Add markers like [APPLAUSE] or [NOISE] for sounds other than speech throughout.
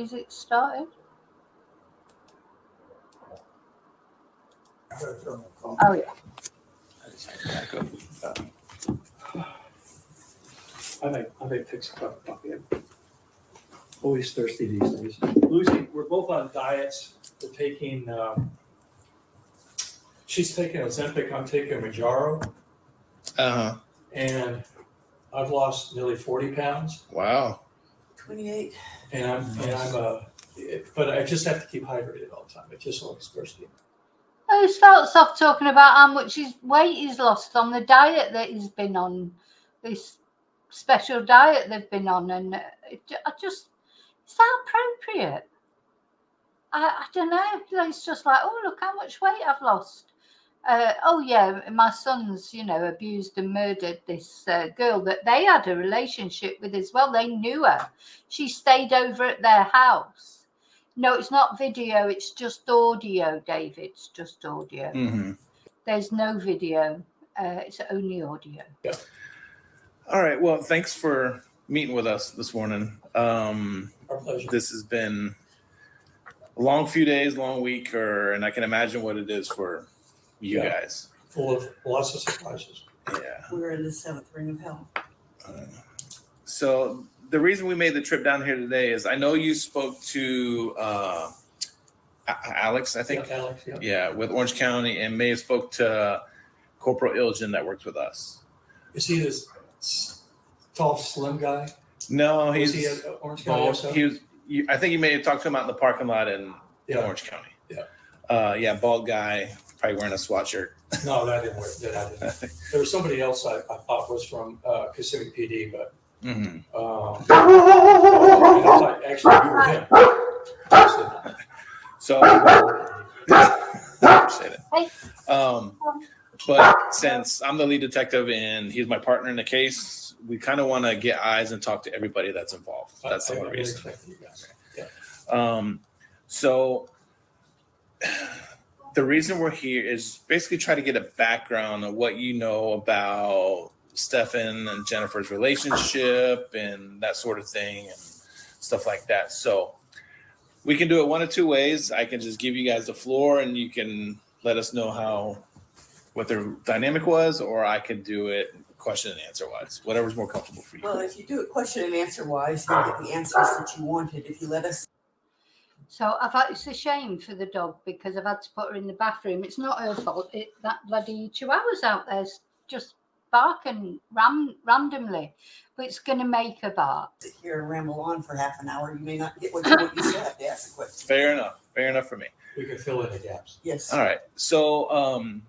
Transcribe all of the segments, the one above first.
is it started? Oh yeah. I may, I may pick some up, up in. Always thirsty these days. Lucy, we're both on diets. We're taking, um, she's taking Ozempic, I'm taking Mounjaro, Uh huh. and I've lost nearly forty pounds. Wow. Twenty-eight. And I'm, and I'm, uh, it- but I just have to keep hydrated all the time. It just always thirsty. Oh, he starts off talking about how much his weight he's lost on the diet that he's been on, this special diet they've been on, and uh, it, I just is that appropriate? I, I don't know. It's just like, oh, look how much weight I've lost. Uh, oh yeah, my son's you know abused and murdered this uh, girl that they had a relationship with as well. They knew her. She stayed over at their house. No, it's not video. It's just audio, David. It's just audio. hmm There's no video. Uh, it's only audio. Yeah. All right. Well, thanks for meeting with us this morning. Um, Our pleasure. this has been a long few days, long week, or and I can imagine what it is for you Yeah. guys. Full of lots of surprises. Yeah. We're in the seventh ring of hell. Uh, so the reason we made the trip down here today is I know you spoke to uh, A- Alex, I think. Yeah, Alex, yeah. Yeah, with Orange County, and may have spoke to Corporal Ilgen that works with us. Is he this s- tall, slim guy? No, Was he's he at Orange County bald. also? He was. You, I think you may have talked to him out in the parking lot in, in Yeah. Orange County. Yeah. Uh, yeah, bald guy, probably wearing a SWAT shirt. [LAUGHS] No, that didn't work. That I didn't. [LAUGHS] There was somebody else I, I thought was from uh, Kissimmee PD, but hmm um, and I thought actually you were him. So [LAUGHS] appreciate it. Um, but since I'm the lead detective and he's my partner in the case, we kind of want to get eyes and talk to everybody that's involved. That's the I- I only reason. expect you guys. Yeah. Um, so the reason we're here is basically try to get a background of what you know about Stephan and Jennifer's relationship and that sort of thing and stuff like that. So we can do it one of two ways. I can just give you guys the floor and you can let us know how what their dynamic was, or I could do it question and answer wise, whatever's more comfortable for you. Well, if you do it question and answer wise, you'll get the answers that you wanted. If you let us, So I've had, it's a shame for the dog because I've had to put her in the bathroom. It's not her fault. It, that bloody chihuahua's out there just barking ram, randomly, but it's going to make her bark. sit here and ramble on for half an hour, you may not get what you, what you said to ask a question. Fair enough. Fair enough for me. We can fill in the gaps. Yes. All right. So, um,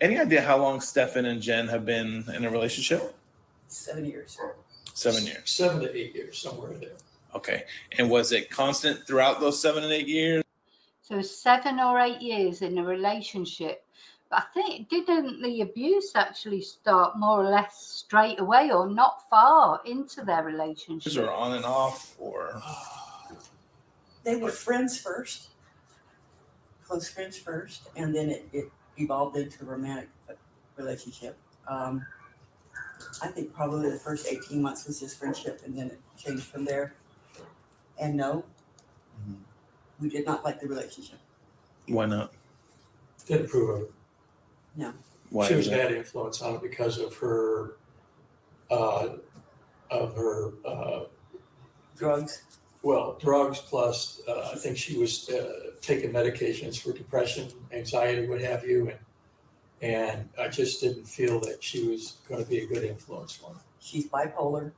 any idea how long Stephan and Jen have been in a relationship? Seven years. Seven years. Seven to eight years, somewhere in there. Okay. And was it constant throughout those seven and eight years? So seven or eight years in a relationship. But I think didn't the abuse actually start more or less straight away or not far into their relationship? Or on and off? Or They were friends first, close friends first, and then it, it evolved into a romantic relationship. Um, I think probably the first 18 months was just friendship, and then it changed from there. And no, Mhm. we did not like the relationship. why not? Didn't approve of it. Why she was is a that? bad influence on it because of her, uh, of her, uh, Drugs. well, drugs plus, uh, I think she was uh, taking medications for depression, anxiety, what have you, and and I just didn't feel that she was going to be a good influence for me. She's bipolar.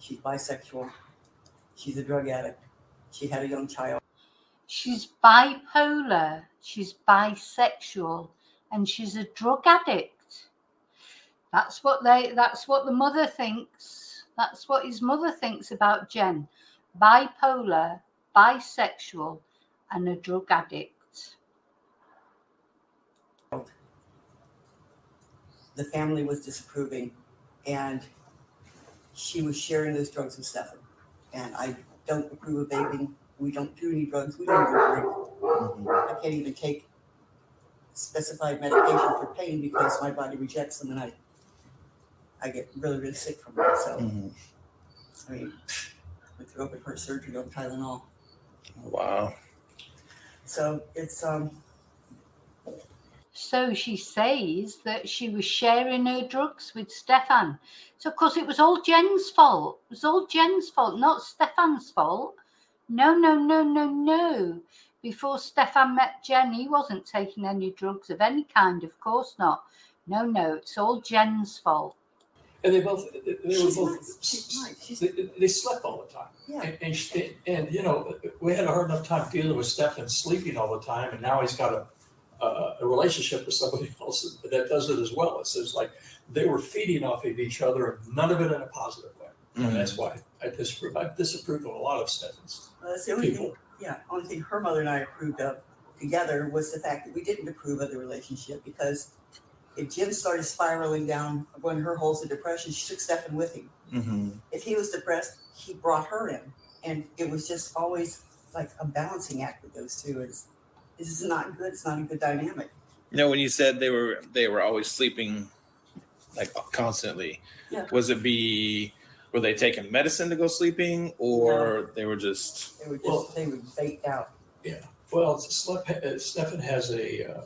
She's bisexual. She's a drug addict. She had a young child. She's bipolar, she's bisexual, and she's a drug addict. That's what they that's what the mother thinks. That's what his mother thinks about Jen. Bipolar, bisexual, and a drug addict. The family was disapproving, and she was sharing those drugs with Stephan. And I don't approve of vaping. We don't do any drugs. We don't even drink. Mhm. I can't even take specified medication for pain because my body rejects them, and I I get really really sick from it. So Mhm. I mean, with open heart surgery on Tylenol. Wow. So it's um So she says that she was sharing her drugs with Stephan. So, of course, it was all Jen's fault. It was all Jen's fault, not Stephan's fault. No, no, no, no, no. Before Stephan met Jen, he wasn't taking any drugs of any kind, of course not. No, no, it's all Jen's fault. And they both, they were both, not, she's not, she's, they, they slept all the time. yeah. And, and, she- and, you know, we had a hard enough time dealing with Stephan sleeping all the time, and now he's got a, a, a relationship with somebody [LAUGHS] else that does it as well. It's just like they were feeding off of each other, and none of it in a positive way. And that's why I disapprove. I disapprove of a lot of Stephan's Well, that's the only thing, yeah, only thing her mother and I approved of together was the fact that we didn't approve of the relationship because if Jim started spiraling down, going her holes of depression, she took Stephan with him. Mm-hmm. If he was depressed, he brought her in. And it was just always like a balancing act with those two. It's, this is not good. It's not a good dynamic. You know, when you said they were they were always sleeping like constantly, Yeah. was it be were they taking medicine to go sleeping or they were just They were just, Well- they were faked out. Yeah. Well, Slep- uh, Stephan has a uh,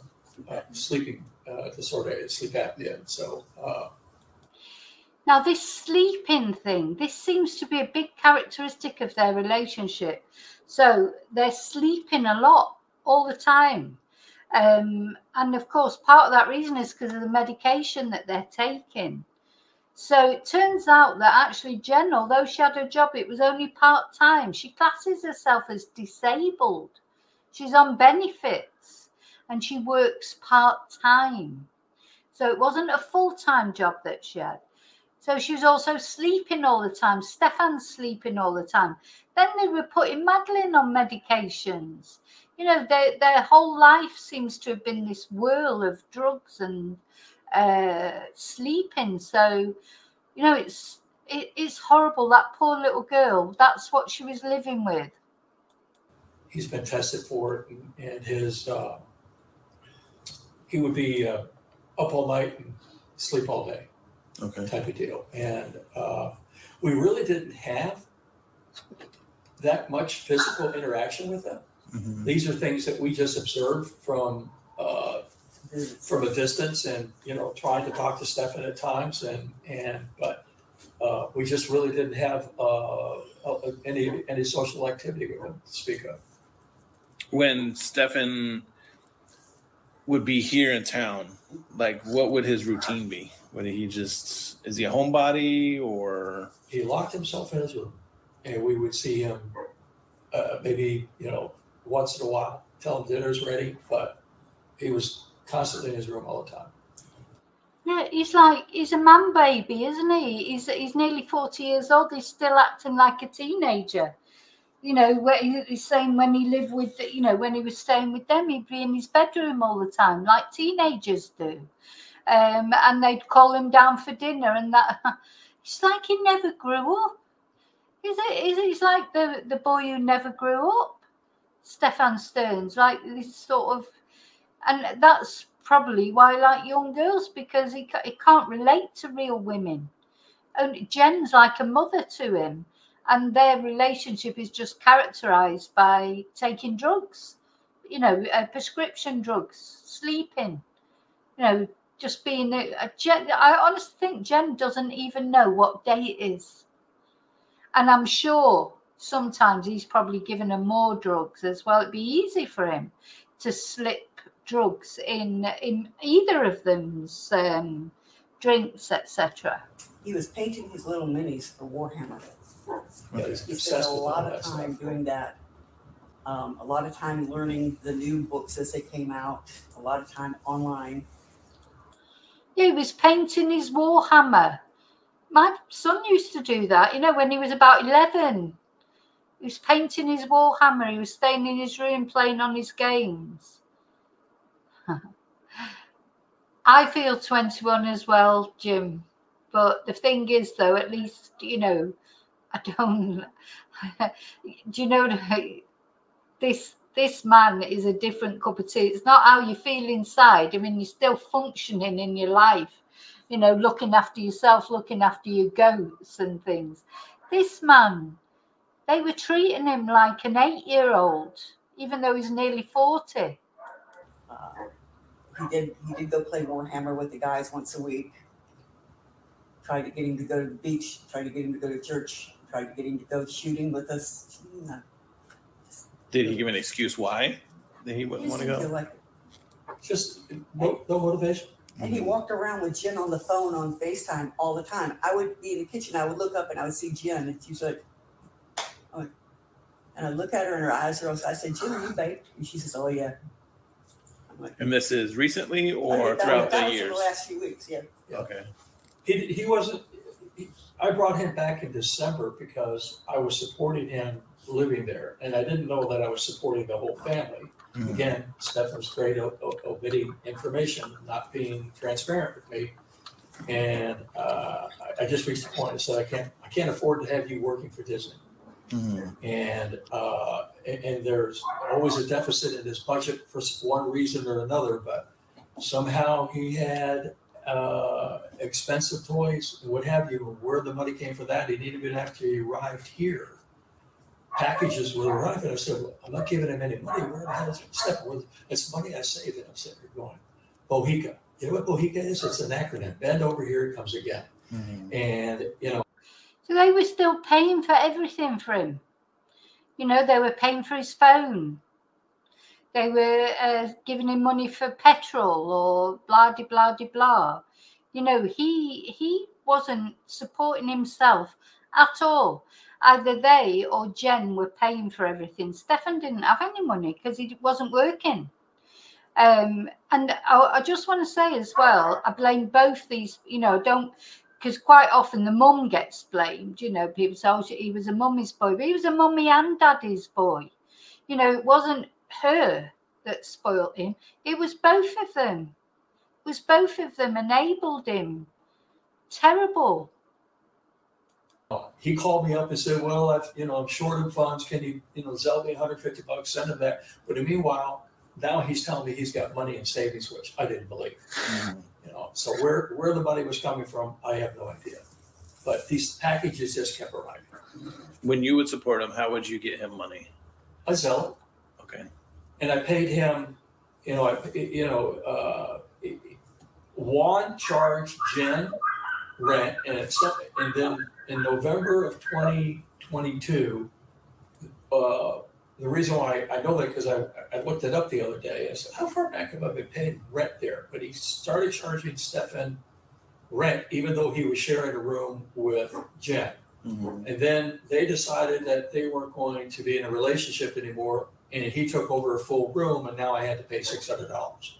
uh, sleeping uh, disorder, sleep apnea. So uh, Now, this sleeping thing, this seems to be a big characteristic of their relationship. So they're sleeping a lot all the time. Um, and of course, part of that reason is because of the medication that they're taking. So it turns out that actually, Jen, although she had a job, it was only part time. She classes herself as disabled. She's on benefits and she works part time. So it wasn't a full time job that she had. So she was also sleeping all the time. Stephan's sleeping all the time. Then they were putting Madeline on medications. You know, their their whole life seems to have been this whirl of drugs and uh, sleeping. So, you know, it's it is horrible. That poor little girl. That's what she was living with. he's been tested for it, and, and his uh, he would be uh, up all night and sleep all day. okay? type of deal. And uh, we really didn't have that much physical interaction with them. Mhm. These are things that we just observed from uh, from a distance, and you know, trying to talk to Stephan at times, and and but uh, we just really didn't have uh, uh, any any social activity with them to speak of. When Stephan would be here in town, like what would his routine be? Would he just is he a homebody or He locked himself in his room, and we would see him uh, maybe you know once in a while, tell him dinner's ready, but he was constantly in his room all the time. Yeah, he's like he's a man baby, isn't he? He's he's nearly forty years old. He's still acting like a teenager. You know, where he's saying when he lived with, you know, when he was staying with them, he'd be in his bedroom all the time, like teenagers do. Um, and they'd call him down for dinner, and that. [LAUGHS] It's like he never grew up. Is it? Is it? He's like the the boy who never grew up, Stephan Sterns. Like this sort of, and that's probably why I like young girls because he, he can't relate to real women. Only Jen's like a mother to him, and their relationship is just characterized by taking drugs, you know, uh, prescription drugs, sleeping, you know, just being a, a Jen. I honestly think Jen doesn't even know what day it is, and I'm sure sometimes he's probably given her more drugs as well. It'd be easy for him to slip drugs in in either of them's um, drinks, etc. He was painting his little minis for Warhammer. Yeah, He spent a lot of time stuff. doing that. Um, a lot of time learning the new books as they came out. A lot of time online. Yeah, he was painting his Warhammer. My son used to do that, you know, when he was about 11. He was painting his Warhammer. He was staying in his room playing on his games. [LAUGHS] I feel 21 as well, Jim. But the thing is, though, at least, you know, I don't. [LAUGHS] do you know [LAUGHS] this? This man is a different cup of tea. It's not how you feel inside. I mean, you're still functioning in your life, you know, looking after yourself, looking after your goats and things. This man, they were treating him like an eight-year-old, even though he's nearly forty. Uh, he did he did go play Warhammer with the guys once a week. Tried to get him to go to the beach. Tried to get him to go to church. Tried to get him to go shooting with us. No, Did he give an excuse why that he he wouldn't just want to go? feel like it. Just no, no motivation. And he walked around with Jen on the phone on FaceTime all the time. I would be in the kitchen, I would look up and I would see Jen, and she's like. And I look at her and her eyes are also, I said, Jen, are you baked? And she says, Oh, yeah. Like, And this is recently or did that- throughout that the years? The last few weeks, yeah. Okay. He, he wasn't, he, I brought him back in December because I was supporting him living there. And I didn't know that I was supporting the whole family. Mhm. Again, Stephan's great at o- omitting information, not being transparent with me. And uh, I, I just reached the point and said, I can't, I can't afford to have you working for Disney. Mhm. And, uh, and, and there's always a deficit in his budget for one reason or another, but somehow he had uh, expensive toys and what have you. Where the money came for that, he didn't even after he arrived here. Packages would arrive, and I said, well, I'm not giving him any money. Where the hell is it? Where- it's money I saved. And I'm sitting here going, Bohica. You know what Bohica is? It's an acronym. Bend over here, it comes again. Mhm. And, you know, So they were still paying for everything for him. You know, they were paying for his phone. They were uh, giving him money for petrol or blah de blah de blah. You know, he he wasn't supporting himself at all. Either they or Jen were paying for everything. Stephan didn't have any money because he wasn't working. Um, and I, I just want to say as well, I blame both these. You know, don't because quite often the mum gets blamed. You know, people say, oh, he was a mummy's boy, but he was a mummy and daddy's boy. You know, it wasn't her that spoilt him, it was both of them. It was both of them enabled him. Terrible. he called me up and said, "Well, I've you know I'm short of funds. Can you you know sell me 150 bucks? Send him that." But the meanwhile, now he's telling me he's got money in savings, which I didn't believe. Mhm. You know, so where where the money was coming from, I have no idea. But these packages just kept arriving. When you would support him, how would you get him money? I sell it, Okay. and I paid him. You know, I you know uh, Juan charged Jen rent, and and then in November of 2022, uh, the reason why I know that because I, I looked it up the other day. I said, how far back have I been paying rent there? But he started charging Stephan rent, even though he was sharing a room with Jen. Mhm. And then they decided that they weren't going to be in a relationship anymore. And he took over a full room, and now I had to pay $600.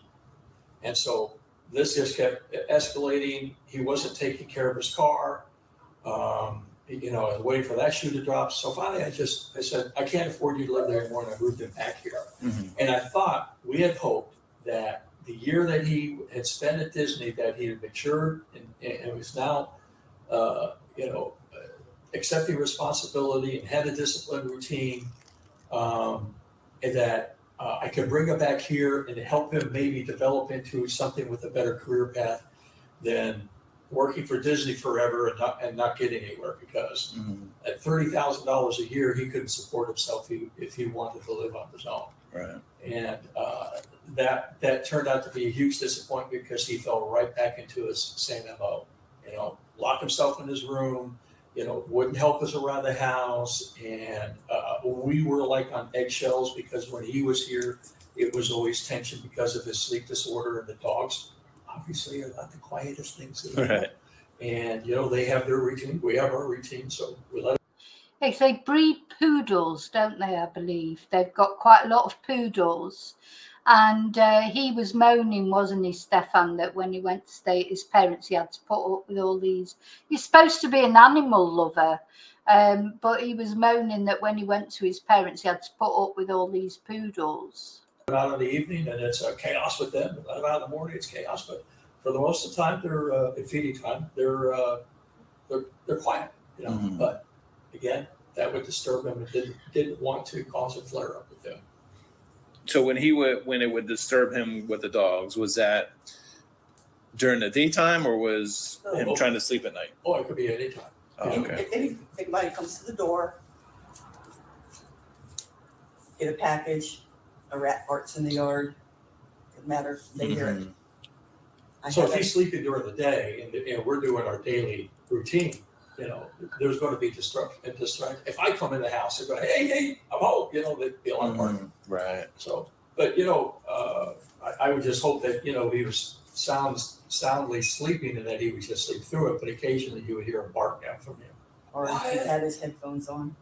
And so this just kept escalating. He wasn't taking care of his car. Um, you know, I was waiting for that shoe to drop. So finally, I just I said, I can't afford you to live there anymore, and I moved him back here. Mhm. And I thought we had hoped that the year that he had spent at Disney, that he had matured and, and was now, uh, you know, accepting responsibility and had a disciplined routine, um, and that uh, I could bring him back here and help him maybe develop into something with a better career path than working for Disney forever and not and not getting anywhere because Mhm. at thirty thousand dollars a year he couldn't support himself if he, wanted to live on his own Right. and uh, that that turned out to be a huge disappointment because he fell right back into his same mo. You know, locked himself in his room. You know, wouldn't help us around the house, and uh, we were like on eggshells because when he was here, it was always tension because of his sleep disorder and the dogs. Obviously, are not the quietest things. in the world. Right. And you know, they have their routine. We have our routine, so we let. They breed poodles, don't they? I believe they've got quite a lot of poodles. And uh, he was moaning, wasn't he, Stephan, that when he went to stay at his parents, he had to put up with all these. He's supposed to be an animal lover, um, but he was moaning that when he went to his parents, he had to put up with all these poodles. Them out in the evening and it's uh, chaos with them. Let them out in the morning, it's chaos. But for the most of the time, they're uh, at feeding time. They're uh, they're they're quiet, you know. Mhm. But again, that would disturb them. and didn't didn't want to cause a flare up with them. So when he would when it would disturb him with the dogs, was that during the daytime or was him Oh. trying to sleep at night? Oh, it could be any time. Oh, okay. If any- if anybody comes to the door, get a package, a rat farts in the yard, doesn't matter, they hear it. Mhm. I So if have he's sleeping during the day and, and we're doing our daily routine, you know, there's gonna be destruction, distract. If I come in the house, they're going, hey, hey, I'm home, you know, they'd be alarm barking. Mhm. Right. So, but you know, uh, I, I would just hope that, you know, he was sounds soundly sleeping and that he would just sleep through it, but occasionally you would hear a bark out from him. or if he had his headphones on.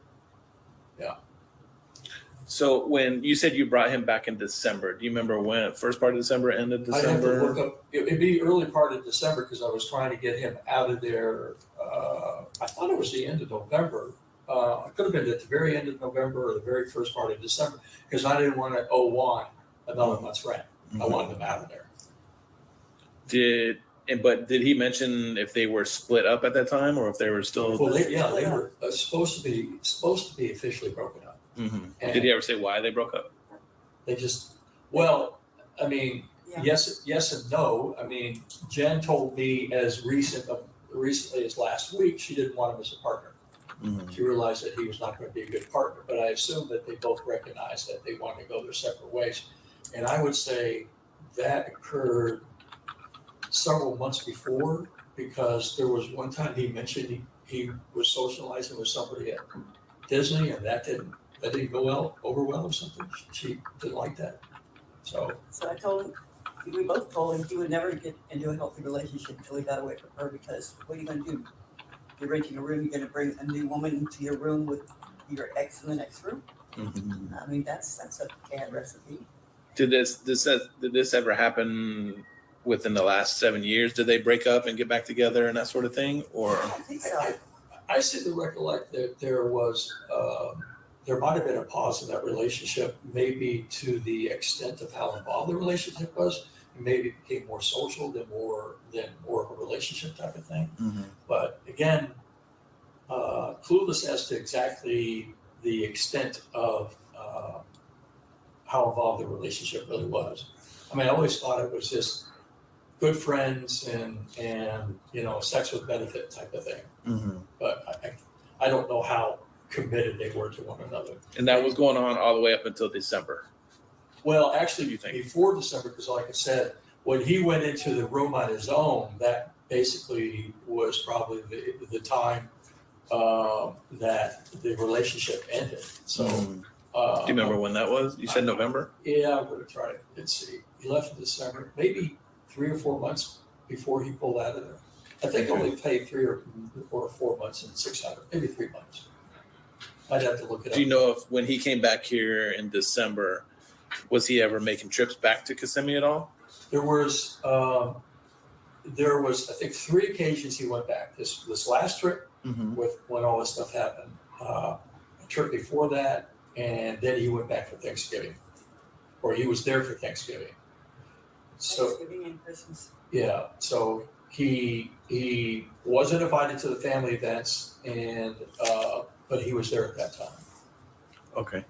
So when you said you brought him back in December, do you remember when first part of December, end of December. I'd have to look up, it- it'd be early part of December because I was trying to get him out of there. Uh, I thought it was the end of November. Uh, it could have been at the very end of November or the very first part of December because I didn't want to owe Juan another month's rent. I Mhm. wanted him out of there. Did and but did he mention if they were split up at that time or if they were still? Well, they, yeah, they were uh, supposed to be supposed to be officially broken up. Mhm. And Did he ever say why they broke up? They just, well, I mean, Yeah. yes, yes and no. I mean, Jen told me as recent of recently as last week she didn't want him as a partner. Mhm. She realized that he was not going to be a good partner, but I assume that they both recognized that they wanted to go their separate ways. And I would say that occurred several months before because there was one time he mentioned he, he was socializing with somebody at Disney and that didn't that didn't go well over well or something. She didn't like that. So So I told him, we both told him he would never get into a healthy relationship until he got away from her because what are you gonna do? You're renting a room, you're gonna bring a new woman into your room with your ex in the next room? Mhm. I mean, that's, that's a bad recipe. Did this this did this ever happen within the last seven years? Did they break up and get back together and that sort of thing, or? I think so. I, I seem to recollect that there was um, there might have been a pause in that relationship, maybe to the extent of how involved the relationship was. Maybe it became more social than more than more of a relationship type of thing. Mhm. But again, uh, clueless as to exactly the extent of uh, how involved the relationship really was. I mean, I always thought it was just good friends and and you know sex with benefit type of thing. Mhm. But I, I, I don't know how committed they were to one another. And that was going on all the way up until December. Well, actually, You think? before December, because like I said, when he went into the room on his own, that basically was probably the, the time uh, that the relationship ended. So, Mhm. uh, do you remember when that was? You said November. Yeah, I'm gonna try it. Let's see. He left in December, maybe three or four months before he pulled out of there. I think I only paid three or, or four months and six hundred, maybe three months. I'd have to look it up. Do you know if when he came back here in December, was he ever making trips back to Kissimmee at all? There was, um, there was, I think, three occasions he went back. This this last trip Mm-hmm. with when all this stuff happened, uh, a trip before that, and then he went back for Thanksgiving, or he was there for Thanksgiving. So Thanksgiving and Christmas. yeah, so he he wasn't invited to the family events, and uh, but he was there at that time. Okay.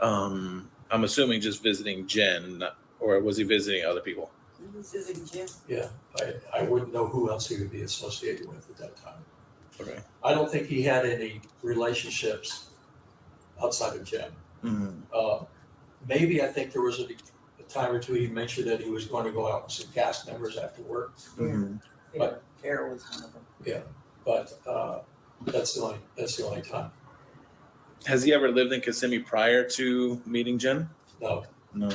Um, I'm assuming just visiting Jen, not- or was he visiting other people? He was visiting Jim. Yeah, I, I wouldn't know who else he would be associated with at that time. Okay. I don't think he had any relationships outside of Jen. Mm-hmm. Uh, maybe I think there was a, a time or two he mentioned that he was going to go out with some cast members after work, Mm-hmm. But- Carol was one of them. Yeah. But uh, that's the only that's the only time. Has he ever lived in Kissimmee prior to meeting Jen? No. No.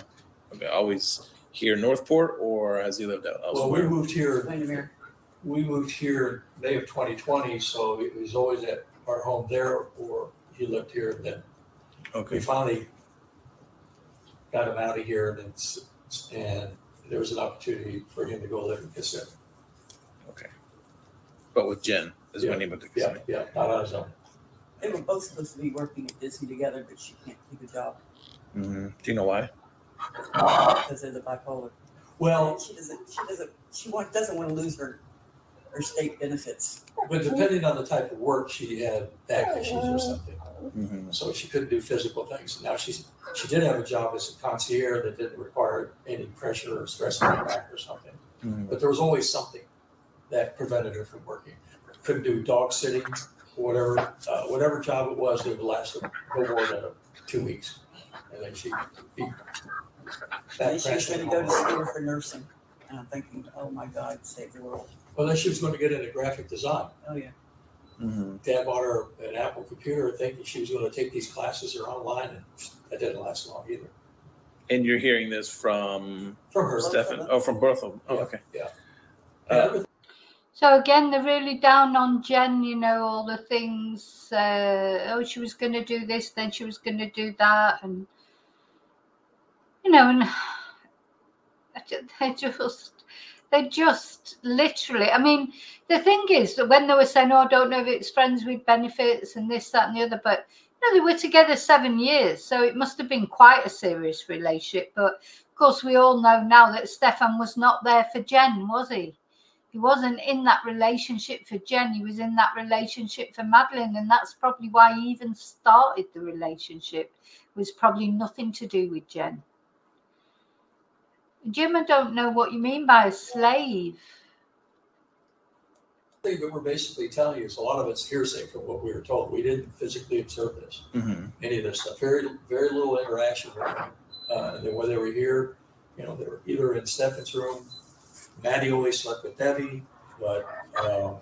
Okay. Always here in Northport, or has he lived out Well, we moved here. We moved here May of 2020, so he was always at our home there, or he lived here. And then we okay. finally got him out of here, and it's, and there was an opportunity for him to go live in Kissimmee. Okay. But with Jen is when Yeah. he moved to Yeah, Kissimmee. yeah, not on his own. They were both supposed to be working at Disney together, but she can't keep a job Mm-hmm. Do you know why? because of the bipolar. Well, she doesn't. She doesn't. She want, doesn't want to lose her her state benefits. but depending on the type of work, she had back issues or something. Mm-hmm. so she couldn't do physical things. Now she's she did have a job as a concierge that didn't require any pressure or stress on her back or something. Mm-hmm. But there was always something that prevented her from working. Couldn't do dog sitting, whatever, uh, whatever job it was, it would last no more than two weeks. And then she. be And back she was gonna go to school for nursing. And I'm thinking, oh my God, save the world. Well, then she was going to get into graphic design. Oh, yeah. Mhm. Dad bought her an Apple computer thinking she was going to take these classes or online, and that didn't last long either. And you're hearing this from From her. Stefan? Oh, from both of them. Oh, Yeah, okay. yeah. Uh, So again, they're really down on Jen. You know all the things. Uh, oh, she was going to do this, then she was going to do that, and you know, and [SIGHS] they just, they just literally. I mean, the thing is that when they were saying, "Oh, I don't know if it's friends with benefits and this, that, and the other," but you know, they were together seven years, so it must have been quite a serious relationship. But of course, we all know now that Stephan was not there for Jen, was he? He wasn't in that relationship for Jen, he was in that relationship for Madeline, and that's probably why he even started the relationship. It was probably nothing to do with Jen. Jim, I don't know what you mean by a slave. thing that we're basically telling you is a lot of it's hearsay from what we were told. We didn't physically observe this, Mhm. any of this stuff. Very, very little interaction. Uh, and then when they were here, you know, they were either in Stephan's room. Maddie always slept with Debbie, but um,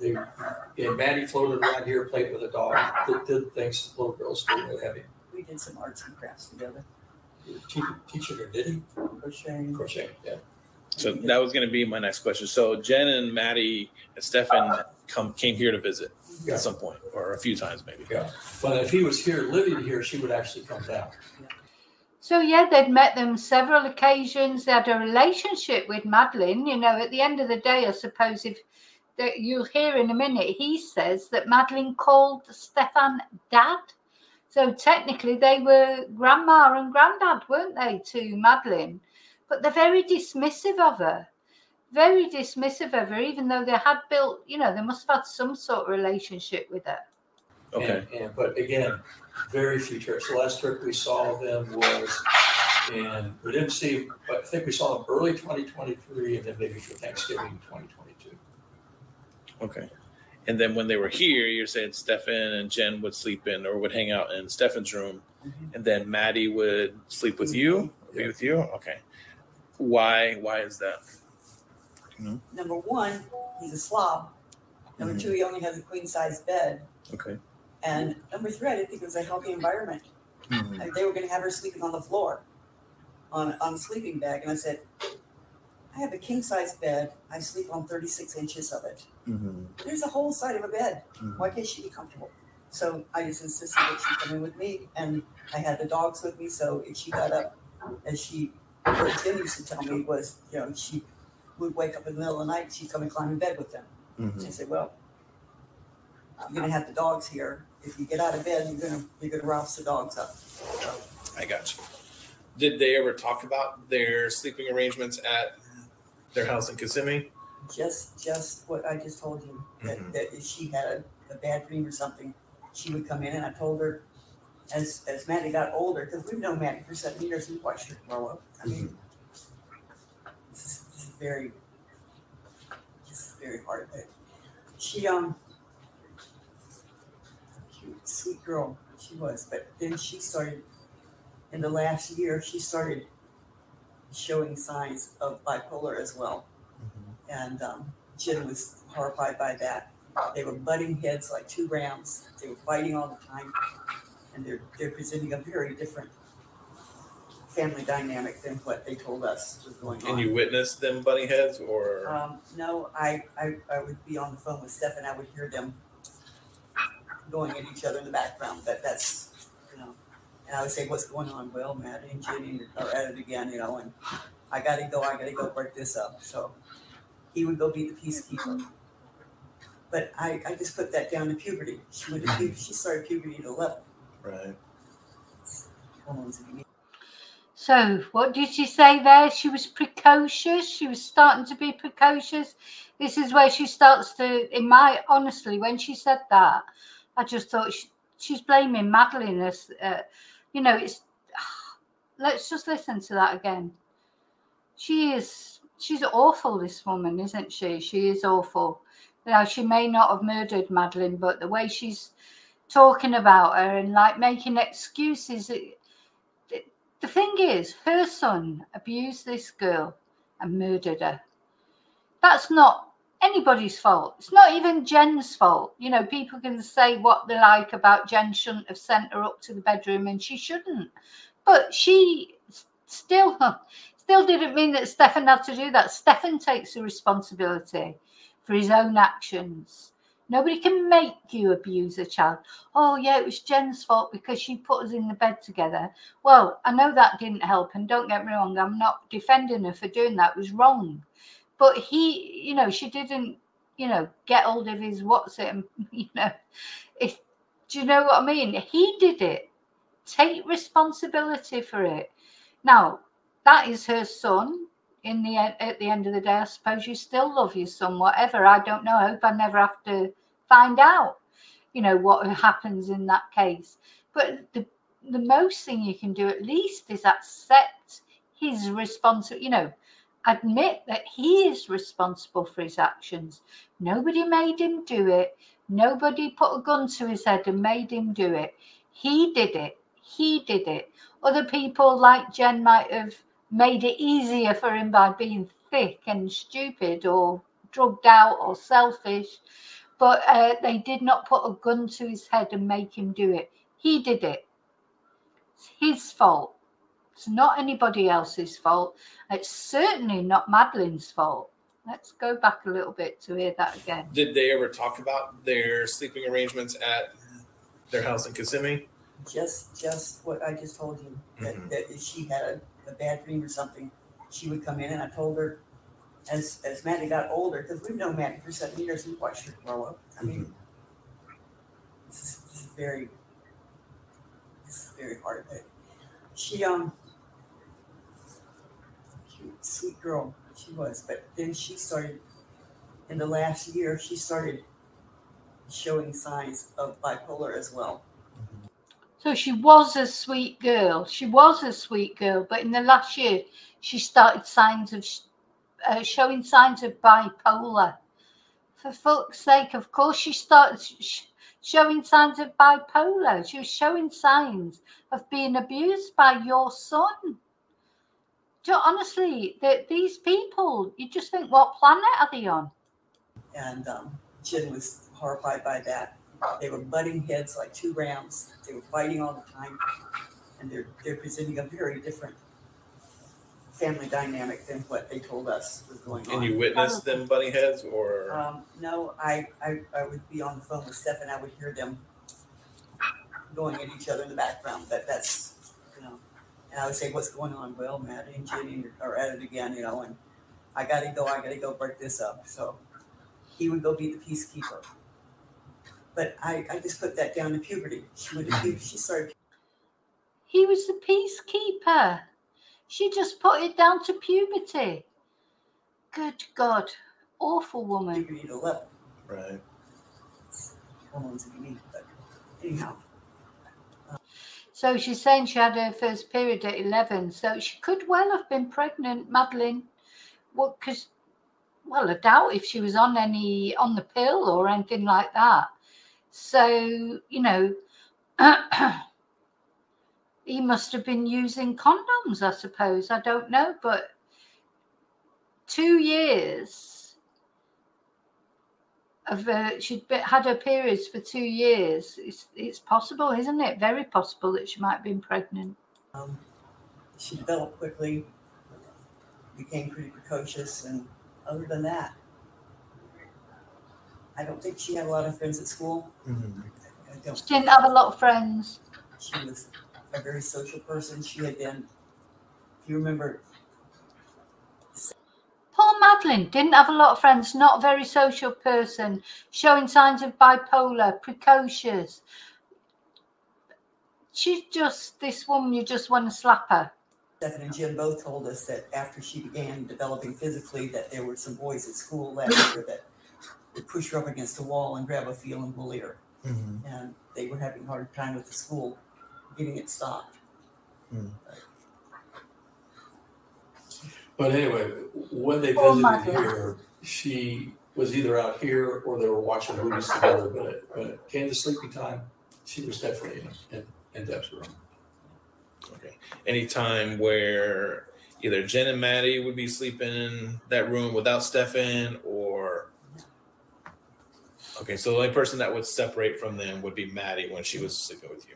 they and Maddie floated around here, played with a dog, did, did things little girls do with Heavy. We did some arts and crafts together, Te- teaching her knitting, crocheting. crocheting. Yeah, So that was going to be my next question. So Jen and Maddie and Stephan come came here to visit Yeah. at some point, or a few times maybe. yeah. But if he was here, living here, she would actually come down. So yeah, they'd met them several occasions. They had a relationship with Madeline. You know, at the end of the day, I suppose if that you'll hear in a minute, he says that Madeline called Stephan dad. So technically, they were grandma and granddad, weren't they, to Madeline? But they're very dismissive of her. Very dismissive of her, even though they had built, you know, they must have had some sort of relationship with her. Okay. And, and but again, very few trips. The last trip we saw them was, and we didn't see. But I think we saw them early 2023, and then maybe for Thanksgiving 2022. Okay. And then when they were here, you're saying Stephan and Jen would sleep in or would hang out in Stephan's room, Mhm. and then Maddie would sleep with you, be with you. Okay. Why? Why is that? Number one, he's a slob. Number Mhm. two, he only has a queen size bed. Okay. And number three, I didn't think it was a healthy environment. Mhm. Like, they were going to have her sleeping on the floor on, on a sleeping bag. And I said, I have a king size bed. I sleep on 36 inches of it. Mhm. There's a whole side of a bed. Mhm. Why can't she be comfortable? So I just insisted that she come in with me. And I had the dogs with me. So if she got up, as she, what Jim used to tell me was, you know, she would wake up in the middle of the night. She'd come and climb in bed with them. Mhm. She said, "Well, I'm going to have the dogs here. If you get out of bed, you're to you're to rouse the dogs up." So, I got you. Did they ever talk about their sleeping arrangements at their house in Kissimmee? just just what I just told you that, Mhm. that if she had a, a bad dream or something, she would come in. And I told her as as Maddie got older, because we've known Maddie for seven years, we watched her grow up. I mean, this, is, this is very this is very hard. But she um sweet girl she was, but then she started in the last year. She started showing signs of bipolar as well and um, Jen was horrified by that. They were butting heads like two rams. They were fighting all the time, and they're they're presenting a very different family dynamic than what they told us was going on. And you witnessed them butting heads, or Um, no, I, I I would be on the phone with Steph, and I would hear them going at each other in the background. But that's you know, and I would say, "What's going on?" Well, Maddie and Jenny are at it again, you know, and I got to go. I got to go break this up. So he would go be the peacekeeper. But I, I just put that down to puberty. She went to puberty. She started puberty at eleven. right? Hormones in the So, what did she say there? She was precocious. She was starting to be precocious. This is where she starts to, in my honestly, when she said that, I just thought she, she's blaming Madeline as, uh, you know, it's. [SIGHS] Let's just listen to that again. She is, she's awful, this woman, isn't she? She is awful. Now she may not have murdered Madeline, but the way she's talking about her and like making excuses. It, the thing is, her son abused this girl and murdered her. That's not anybody's fault. It's not even Jen's fault. You know, people can say what they like about Jen shouldn't have sent her up to the bedroom and she shouldn't. But she still [LAUGHS] still didn't mean that Stephan had to do that. Stephan takes the responsibility for his own actions. Nobody can make you abuse a child. Oh, yeah, it was Jen's fault because she put us in the bed together. Well, I know that didn't help. And don't get me wrong, I'm not defending her for doing that. It was wrong. But he, you know, she didn't, you know, get hold of his what's it, [LAUGHS] you know, if, do you know what I mean? He did it. Take responsibility for it. Now, that is her son in the at the end of the day, I suppose you still love your son, whatever. I don't know. I hope I never have to find out, you know, what happens in that case. But the the most thing you can do at least is accept his responsibility, you know, admit that he is responsible for his actions. Nobody made him do it. Nobody put a gun to his head and made him do it. He did it. He did it. Other people like Jen might have made it easier for him by being thick and stupid or drugged out or selfish. But uh, they did not put a gun to his head and make him do it. He did it. It's his fault. It's not anybody else's fault. It's certainly not Madeline's fault. Let's go back a little bit to hear that again. Did they ever talk about their sleeping arrangements at their house in Kissimmee? Just, just what I just told you, that, Mhm. that if she had a, a bad dream or something, she would come in and I told her as, as Maddie got older, because we've known Maddie for seven years, we watched her grow up. I mean, this is, this is very, this is very hard, but she, um, cute, sweet girl, she was, but then she started, in the last year, she started showing signs of bipolar as well. So she was a sweet girl. She was a sweet girl, but in the last year, she started signs of uh, showing signs of bipolar. For fuck's sake, of course, she started sh- showing signs of bipolar. She was showing signs of being abused by your son. Do you, honestly, that these people, you just think, what planet are they on? And um, Jen was horrified by that. They were butting heads like two rams. They were fighting all the time, and they're they're presenting a very different family dynamic than what they told us was going on. And you witnessed them butting heads, or Um, no, I, I I would be on the phone with Steph, and I would hear them going at each other in the background. But that's you know, and I would say, "What's going on?" Well, Maddie and Jenny are at it again, you know, and I got to go. I got to go break this up. So he would go be the peacekeeper. But I, I just put that down to puberty. She would she started He was the peacekeeper. She just put it down to puberty. Good God. Awful woman. puberty at eleven. right? Hormones that you need. But anyhow, So she's saying she had her first period at 11. So she could well have been pregnant, Madeline. Well, because, well, I doubt if she was on any, on the pill or anything like that. So, you know, [CLEARS THROAT] he must have been using condoms, I suppose. I don't know. But two years of uh, she'd been, had her periods for two years. It's, it's possible, isn't it? Very possible that she might have been pregnant. um, she developed quickly, became pretty precocious, and other than that, I don't think she had a lot of friends at school. I don't. She didn't have a lot of friends. She was a very social person. She had been, if you remember, Poor Madeline didn't have a lot of friends, not a very social person, showing signs of bipolar, precocious. She's just this woman, you just want to slap her. Stephen and Jim both told us that after she began developing physically, that there were some boys at school last year [COUGHS] that would push her up against a wall and grab a feel and bully her. Mm-hmm. And they were having a hard time with the school getting it stopped. Mm. But anyway, when they Oh, visited my God. here, she was either out here or they were watching movies together. But it, when it came to sleeping time, she was definitely in, in, in Deb's room. Okay. Any time where either Jen and Maddie would be sleeping in that room without Stephan, or okay, so the only person that would separate from them would be Maddie when she was sleeping with you.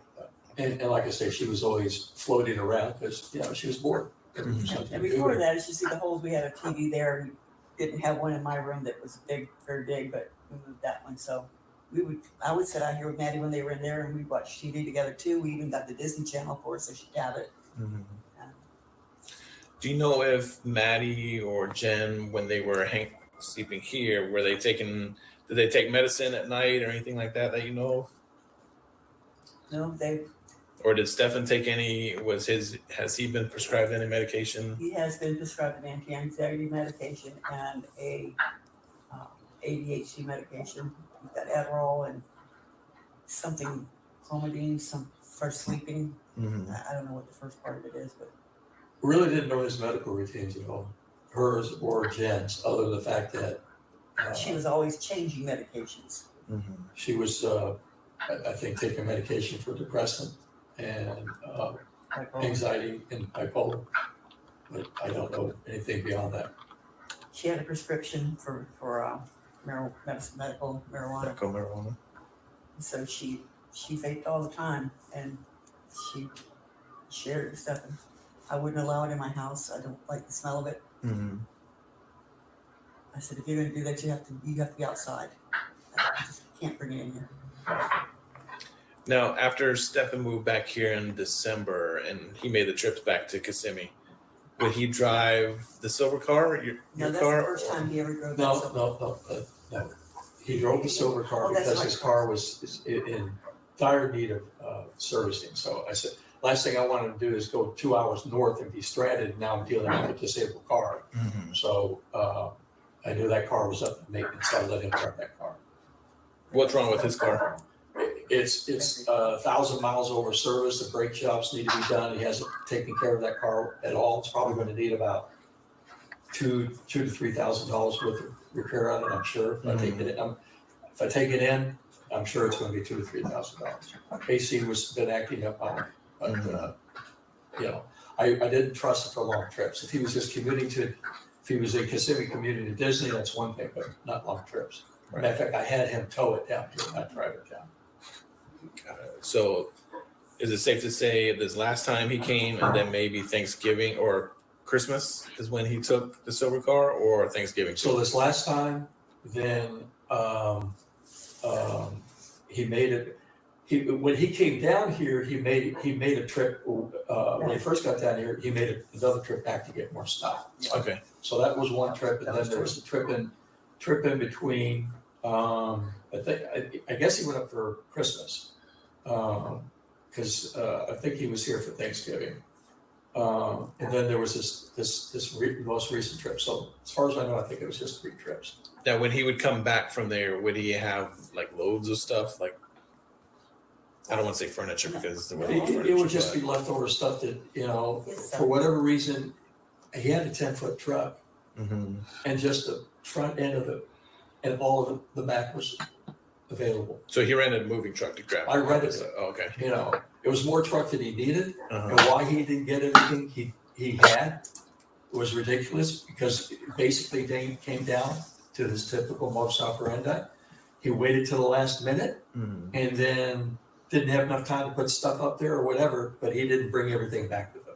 And, and like I say, she was always floating around because you know she was bored. Mhm. Something And before that, as you see the holes, we had a TV there. We didn't have one in my room that was big, very big, but we moved that one. So we would, I would sit out here with Maddie when they were in there and we'd watch TV together too. We even got the Disney Channel for her, so she'd have it. Do you know if Maddie or Jen, when they were hang- sleeping here, were they taking? Did they take medicine at night or anything like that that you know? of? No, they, Or did Stephan take any? Was his has he been prescribed any medication? he has been prescribed an anti-anxiety medication and a um, ADHD medication. We've got Adderall and something, clonidine, some for sleeping. Mm-hmm. I I don't know what the first part of it is, but really didn't know his medical routines at all, hers or Jen's, other than the fact that uh, she was always changing medications. Mm-hmm. she was, uh, I, I think, taking medication for depressant and uh, anxiety and bipolar. But I don't know anything beyond that. She had a prescription for, for, uh, marijuana, medicine, medical marijuana. Medical marijuana. So she, she vaped all the time and she shared it with Stephan. I wouldn't allow it in my house. I don't like the smell of it. Mm-hmm. I said, if you're gonna do that, you have to, you have to be outside. I just can't bring it in here. Now, after Stephan moved back here in December and he made the trips back to Kissimmee, would he drive the silver car, your, No, your that's car? the first time he ever drove that. No, so- no, no, uh, no. He drove the silver car Oh, because his car was is in, in dire need of uh, servicing. So I said, last thing I wanted to do is go two hours north and be stranded. Now I'm dealing with a disabled car. Mhm. So uh, I knew that car was up in maintenance. So I let him drive that car. What's wrong with his car? It's it's uh, a thousand miles over service. The brake jobs need to be done. He hasn't taken care of that car at all. It's probably going to need about two two to three thousand dollars worth of repair on it. I'm sure. If I take it, mm-hmm. in, I'm, if I take it in, I'm sure it's going to be two to three thousand dollars. AC was been acting up on it, but mm-hmm. uh, you know, I, I didn't trust it for long trips. If he was just commuting to, if he was in Kissimmee commuting to Disney, that's one thing, but not long trips. Matter of fact, I had him tow it down here, not drive it down. So, is it safe to say this last time he came, and then maybe Thanksgiving or Christmas is when he took the silver car, or Thanksgiving? So this last time, then um, um, he made it. He when he came down here, he made he made a trip. Uh, when he first got down here, he made another trip back to get more stuff. okay. So that was one trip, and then there was a trip in trip in between. Um, I think I, I guess he went up for Christmas because uh, I think he was here for Thanksgiving. Um, and then there was this this this re- most recent trip. So as far as I know, I think it was just three trips. Now, when he would come back from there, would he have like loads of stuff? Like, I don't want to say furniture because the It, it- it would just be leftover stuff that you know, Yes, for whatever reason, he had a ten foot truck, hmm and just the front end of it and all of the, the back was available. So he rented a moving truck to grab. I rented it. it. Oh, okay. You know, it was more truck than he needed. Uh-huh. And why he didn't get everything he, he had was ridiculous because basically they came down to his typical modus operandi. He waited till the last minute Mhm. and then didn't have enough time to put stuff up there or whatever, but he didn't bring everything back with him.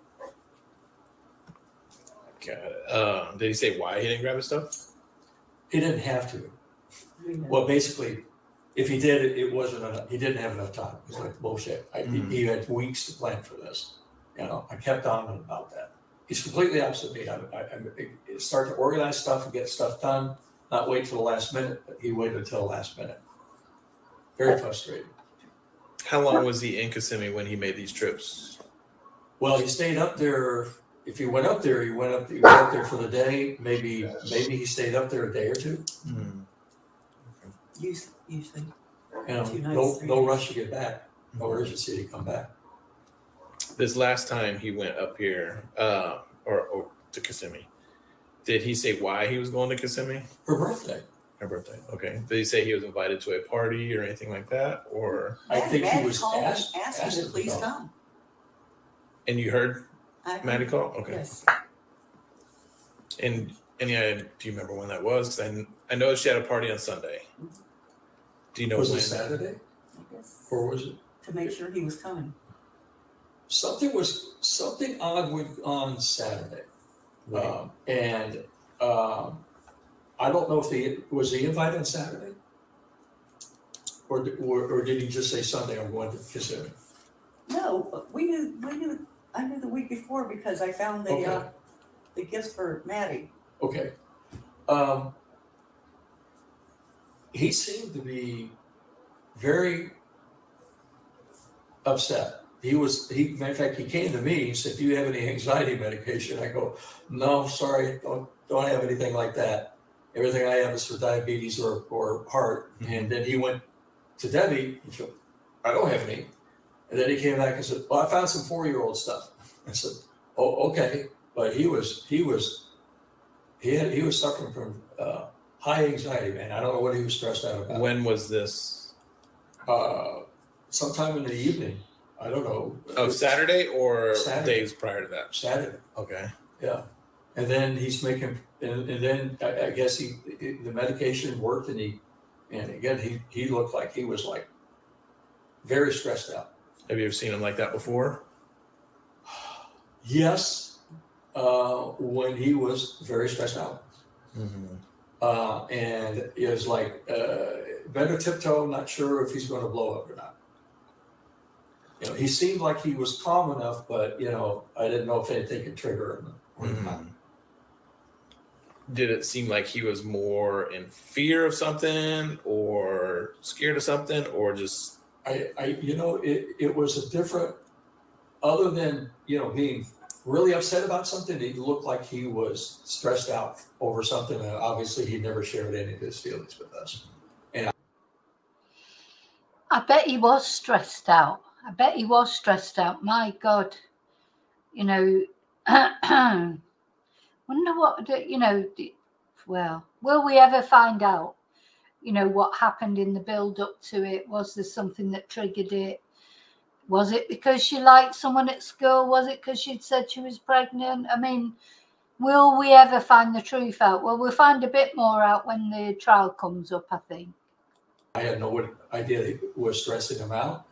Got it. Uh, did he say why he didn't grab his stuff? He didn't have to. Well, basically, if he did, it, wasn't enough. He didn't have enough time. It was like bullshit. I, he- Mhm. He had weeks to plan for this. You know, I kept on about that. He's completely opposite me. I, I, I start to organize stuff and get stuff done, not wait till the last minute. But he waited until the last minute. Very frustrating. How long was he in Kissimmee when he made these trips? Well, he stayed up there. If he went up there, he went up. He went up there for the day. Maybe, maybe he stayed up there a day or two. Usually, usually. You know, Two nights, no, three no days. rush to get back. No urgency to come back. This last time he went up here, uh, or, or to Kissimmee, did he say why he was going to Kissimmee? Her birthday. Her birthday. Okay. Did he say he was invited to a party or anything like that? Or I Matt- think he Matt was called and asked- Asked him to him please come. come. and you heard I- Maddie call? Okay. Yes. And any idea, do you remember when that was? 'Cause I, I know she had a party on Sunday. Do you know Was when? it Saturday I guess, or was it? To make sure he was coming. Something was, something odd with, on Saturday. Right. Um, and, um, I don't know if the, was he invited on Saturday? Or, or, or did he just say Sunday, I'm going to Kissimmee? No, we knew, we knew, I knew the week before because I found the, uh, the gifts for Maddie. Okay. Um, he seemed to be very upset. He was, he, matter of fact, he came to me, he said, do you have any anxiety medication? I go, no, sorry, don't, don't have anything like that. Everything I have is for diabetes or, or heart. And then he went to Debbie, he said, I don't have any. And then he came back and said, well, I found some four-year-old stuff. I said, oh, okay. But he was, he was he had, he was suffering from uh, high anxiety, man. I don't know what he was stressed out about. When was this? Uh, sometime in the evening, I don't know. Oh, Saturday or Saturday. days prior to that? Saturday, Okay. yeah. And then he's making, and, and then I, I guess he the medication worked, and he, and again he he looked like he was like very stressed out. Have you ever seen him like that before? Yes, uh, when he was very stressed out. Mm-hmm. uh, and it was like uh, better tiptoe. Not sure if he's going to blow up or not. You know, he seemed like he was calm enough, but you know, I didn't know if anything could trigger him or not. Did it seem like he was more in fear of something or scared of something or just I, I, you know, it, it was a different. Other than you know being really upset about something, He looked like he was stressed out over something, and obviously he never shared any of his feelings with us. And I bet he was stressed out. I bet he was stressed out. My God, you know, [CLEARS THROAT] wonder what you know. Well, will we ever find out? You know what happened in the build up to it? Was there something that triggered it? Was it because she liked someone at school? Was it because she'd said she was pregnant? I mean, will we ever find the truth out? Well, we'll find a bit more out when the trial comes up. I think. I had no idea that it was stressing him out,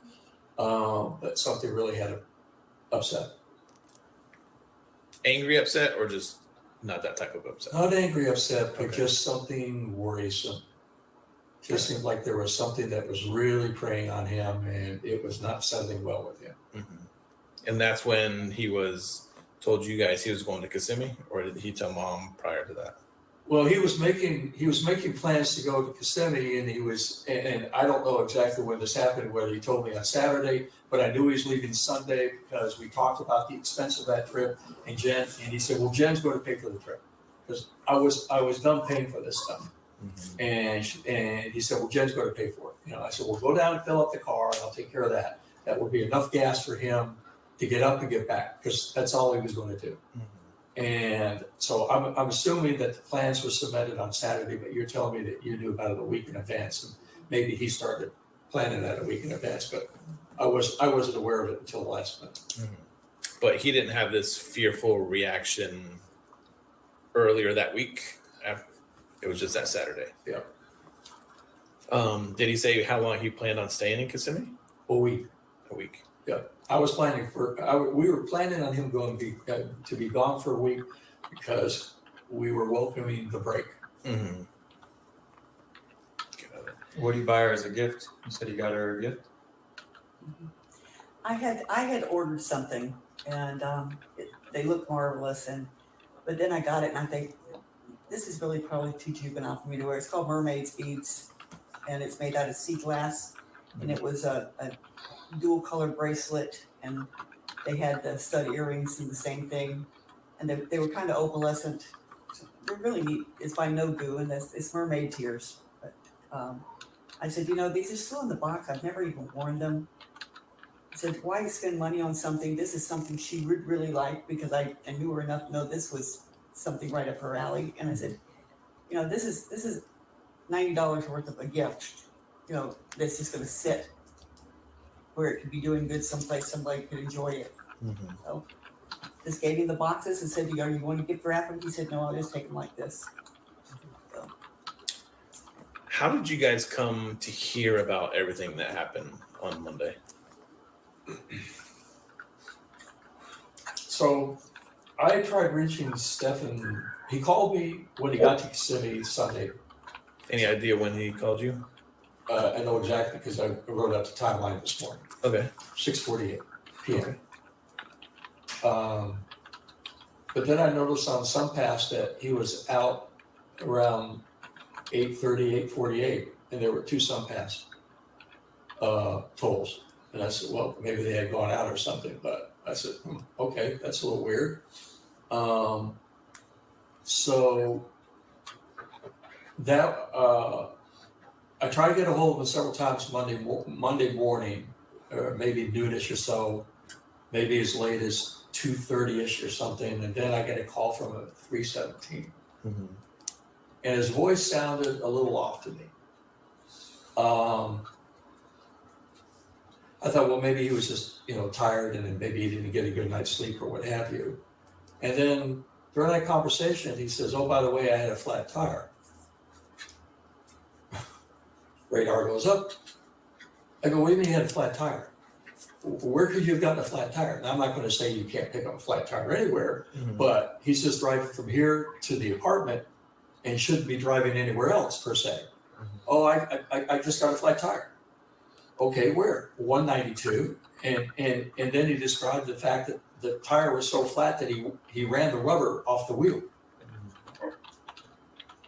um, but something really had him upset. angry upset or just not that type of upset? Not angry, upset, but Okay. just something worrisome. Just seemed like there was something that was really preying on him, and it was not settling well with him. Mhm. And that's when he was told you guys he was going to Kissimmee, or did he tell mom prior to that? Well, he was making he was making plans to go to Kissimmee, and he was, and, and I don't know exactly when this happened. Whether he told me on Saturday, but I knew he was leaving Sunday because we talked about the expense of that trip. And Jen, and he said, "Well, Jen's going to pay for the trip because I was I was done paying for this stuff." Mm-hmm. And she, and he said, "Well, Jen's going to pay for it." You know, I said, "Well, go down and fill up the car, and I'll take care of that. That will be enough gas for him to get up and get back because that's all he was going to do." Mm-hmm. And so I'm, I'm assuming that the plans were submitted on Saturday, but you're telling me that you knew about it a week in advance, and maybe he started planning that a week in advance. But I was I wasn't aware of it until the last minute. Mm-hmm. But he didn't have this fearful reaction earlier that week. Af- It was just that Saturday. Yeah. Um, did he say how long he planned on staying in Kissimmee? A week. A week. Yeah. I was planning for I, we were planning on him going to be uh, to be gone for a week because we were welcoming the break. Mm-hmm. What did you buy her as a gift? You said you got her a gift. I had I had ordered something and um, it, they looked marvelous and but then I got it and I think this is really probably too juvenile for me to wear. It's called Mermaid's Beads and it's made out of sea glass and it was a, a dual color bracelet and they had the stud earrings and the same thing and they, they were kind of opalescent. They're really neat. It's by No Goo and it's, it's mermaid tears. But um, I said, you know, these are still in the box. I've never even worn them. I said, why spend money on something? This is something she would really like because I, I knew her enough to know this was something right up her alley. And I said, you know, this is this is ninety dollars worth of a gift, you know, that's just gonna sit where it could be doing good someplace, somebody could enjoy it. Mm-hmm. So just gave him the boxes and said, are you going to gift wrap them? He said, no, I'll just take them like this. How did you guys come to hear about everything that happened on Monday? So I tried reaching Stephan. He called me when he got to Kissimmee Sunday. Any idea when he called you? Uh, I know exactly because I wrote out the timeline this morning, Okay. six forty-eight PM. Um, but then I noticed on SunPass that he was out around 8:30, 8:48, and there were two SunPass uh, tolls. And I said, well, maybe they had gone out or something, but I said, hmm, okay, that's a little weird. Um, so that, uh, I tried to get a hold of him several times Monday, Monday morning, or maybe noonish or so, maybe as late as two thirty-ish or something, and then I get a call from him at three seventeen. Mm-hmm. And his voice sounded a little off to me. Um, I thought, well, maybe he was just, you know, tired and then maybe he didn't get a good night's sleep or what have you. And then during that conversation, he says, oh, by the way, I had a flat tire. [LAUGHS] Radar goes up. I go, what do you mean you had a flat tire? Where could you have gotten a flat tire? Now, I'm not going to say you can't pick up a flat tire anywhere, mm-hmm. but he's just driving from here to the apartment and shouldn't be driving anywhere else per se. Mm-hmm. Oh, I, I, I just got a flat tire. Okay, where? 192. And, and, and then he described the fact that the tire was so flat that he, he ran the rubber off the wheel.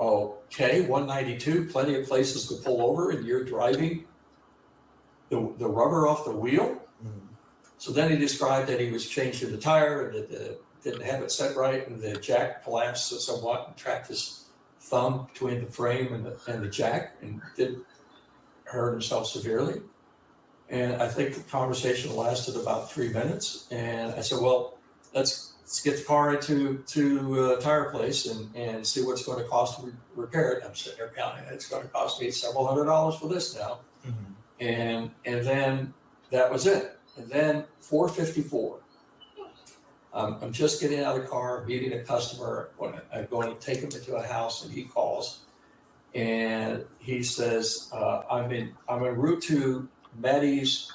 Okay, 192, plenty of places to pull over, and you're driving the, the rubber off the wheel. So then he described that he was changing the tire and that the, didn't have it set right, and the jack collapsed somewhat and trapped his thumb between the frame and the, and the jack and did hurt himself severely. And I think the conversation lasted about three minutes. And I said, well, let's, let's get the car into to a tire place and, and see what's going to cost to re- repair it. I'm sitting there counting, it's going to cost me several hundred dollars for this now. And, and then that was it. And then four fifty-four. Um, I'm just getting out of the car, meeting a customer, when I'm going to take him into a house and he calls. And he says, uh, I'm in, I'm en route to Maddie's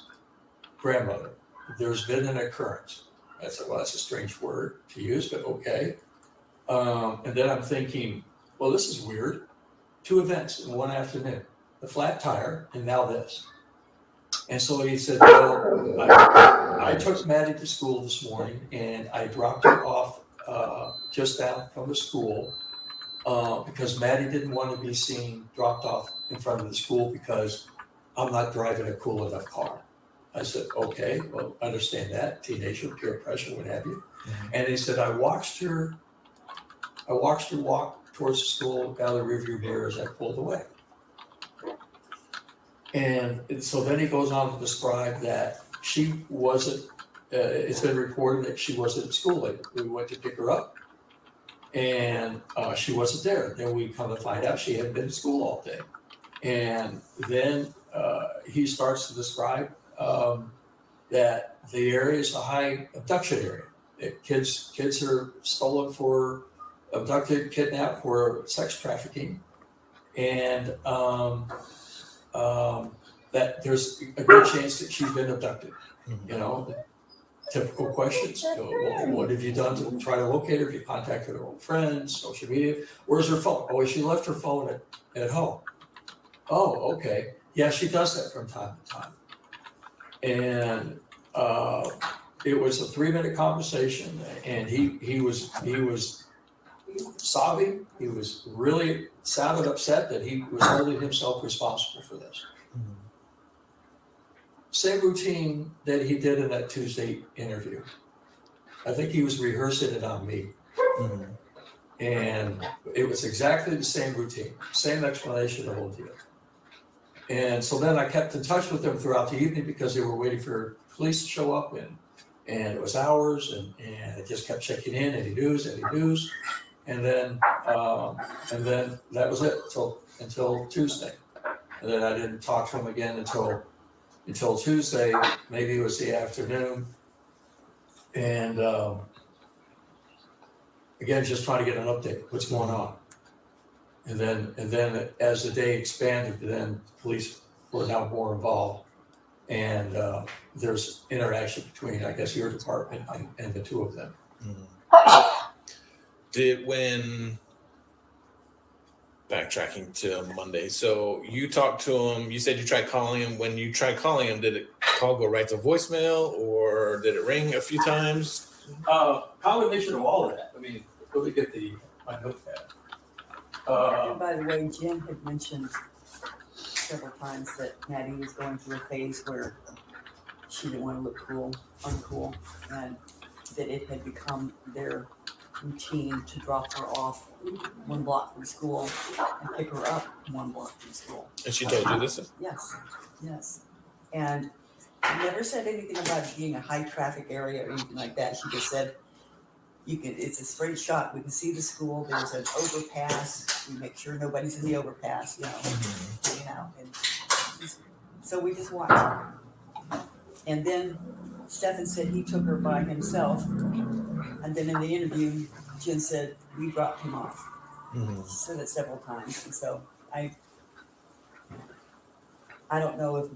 grandmother. There's been an occurrence. I said, well, that's a strange word to use, but okay. Um, and then I'm thinking, well, this is weird. Two events in one afternoon, the flat tire and now this. And so he said, well, I, I took Maddie to school this morning and I dropped her off uh, just out from the school uh, because Maddie didn't want to be seen dropped off in front of the school because I'm not driving a cool enough car. I said, okay, well, understand that, teenager, peer pressure, what have you. And he said, I watched her, I watched her walk towards the school down the rearview mirror as I pulled away. And so then he goes on to describe that she wasn't, uh, it's been reported that she wasn't at school. Like we went to pick her up and uh, she wasn't there. Then we come to find out she hadn't been to school all day. And then uh, he starts to describe um, that the area is a high abduction area. That kids kids are stolen for abducted, kidnapped for sex trafficking, and um, um, that there's a good chance that she's been abducted. You know, typical questions. You know, what, what have you done to try to locate her? Have you contacted her old friends, social media? Where's her phone? Oh, she left her phone at, at home. Oh, okay. Yeah, she does that from time to time. And uh, it was a three minute conversation, and he he was he was sobbing. He was really sounded upset that he was holding himself responsible for this. Same routine that he did in that Tuesday interview. I think he was rehearsing it on me. And it was exactly the same routine, same explanation, the whole deal. And so then I kept in touch with them throughout the evening because they were waiting for police to show up and and it was hours and, and I just kept checking in, any news, any news. And then um, and then that was it. So until Tuesday. And then I didn't talk to him again until, until Tuesday, maybe it was the afternoon. And, um, again, just trying to get an update, what's going on. And then, and then as the day expanded, then police were now more involved. And, uh, there's interaction between, I guess, your department and- and the two of them. [COUGHS] Did when backtracking to Monday. So you talked to him. You said you tried calling him. When you tried calling him, did it call go right to voicemail or did it ring a few times? Uh, combination of all of that. I mean, let me get the, my notepad. Uh, And by the way, Jen had mentioned several times that Maddie was going through a phase where she didn't want to look cool, uncool, and that it had become their routine to drop her off one block from school and pick her up one block from school. And she told you this? Yes, yes. And never said anything about it being a high traffic area or anything like that. She just said, you can, it's a straight shot. We can see the school. There's an overpass. We make sure nobody's in the overpass, you know, you know, and so we just watch. And then Stephan said he took her by himself. And then in the interview, Jen said, we dropped him off. Mhm. She said it several times, and so I, I don't know if,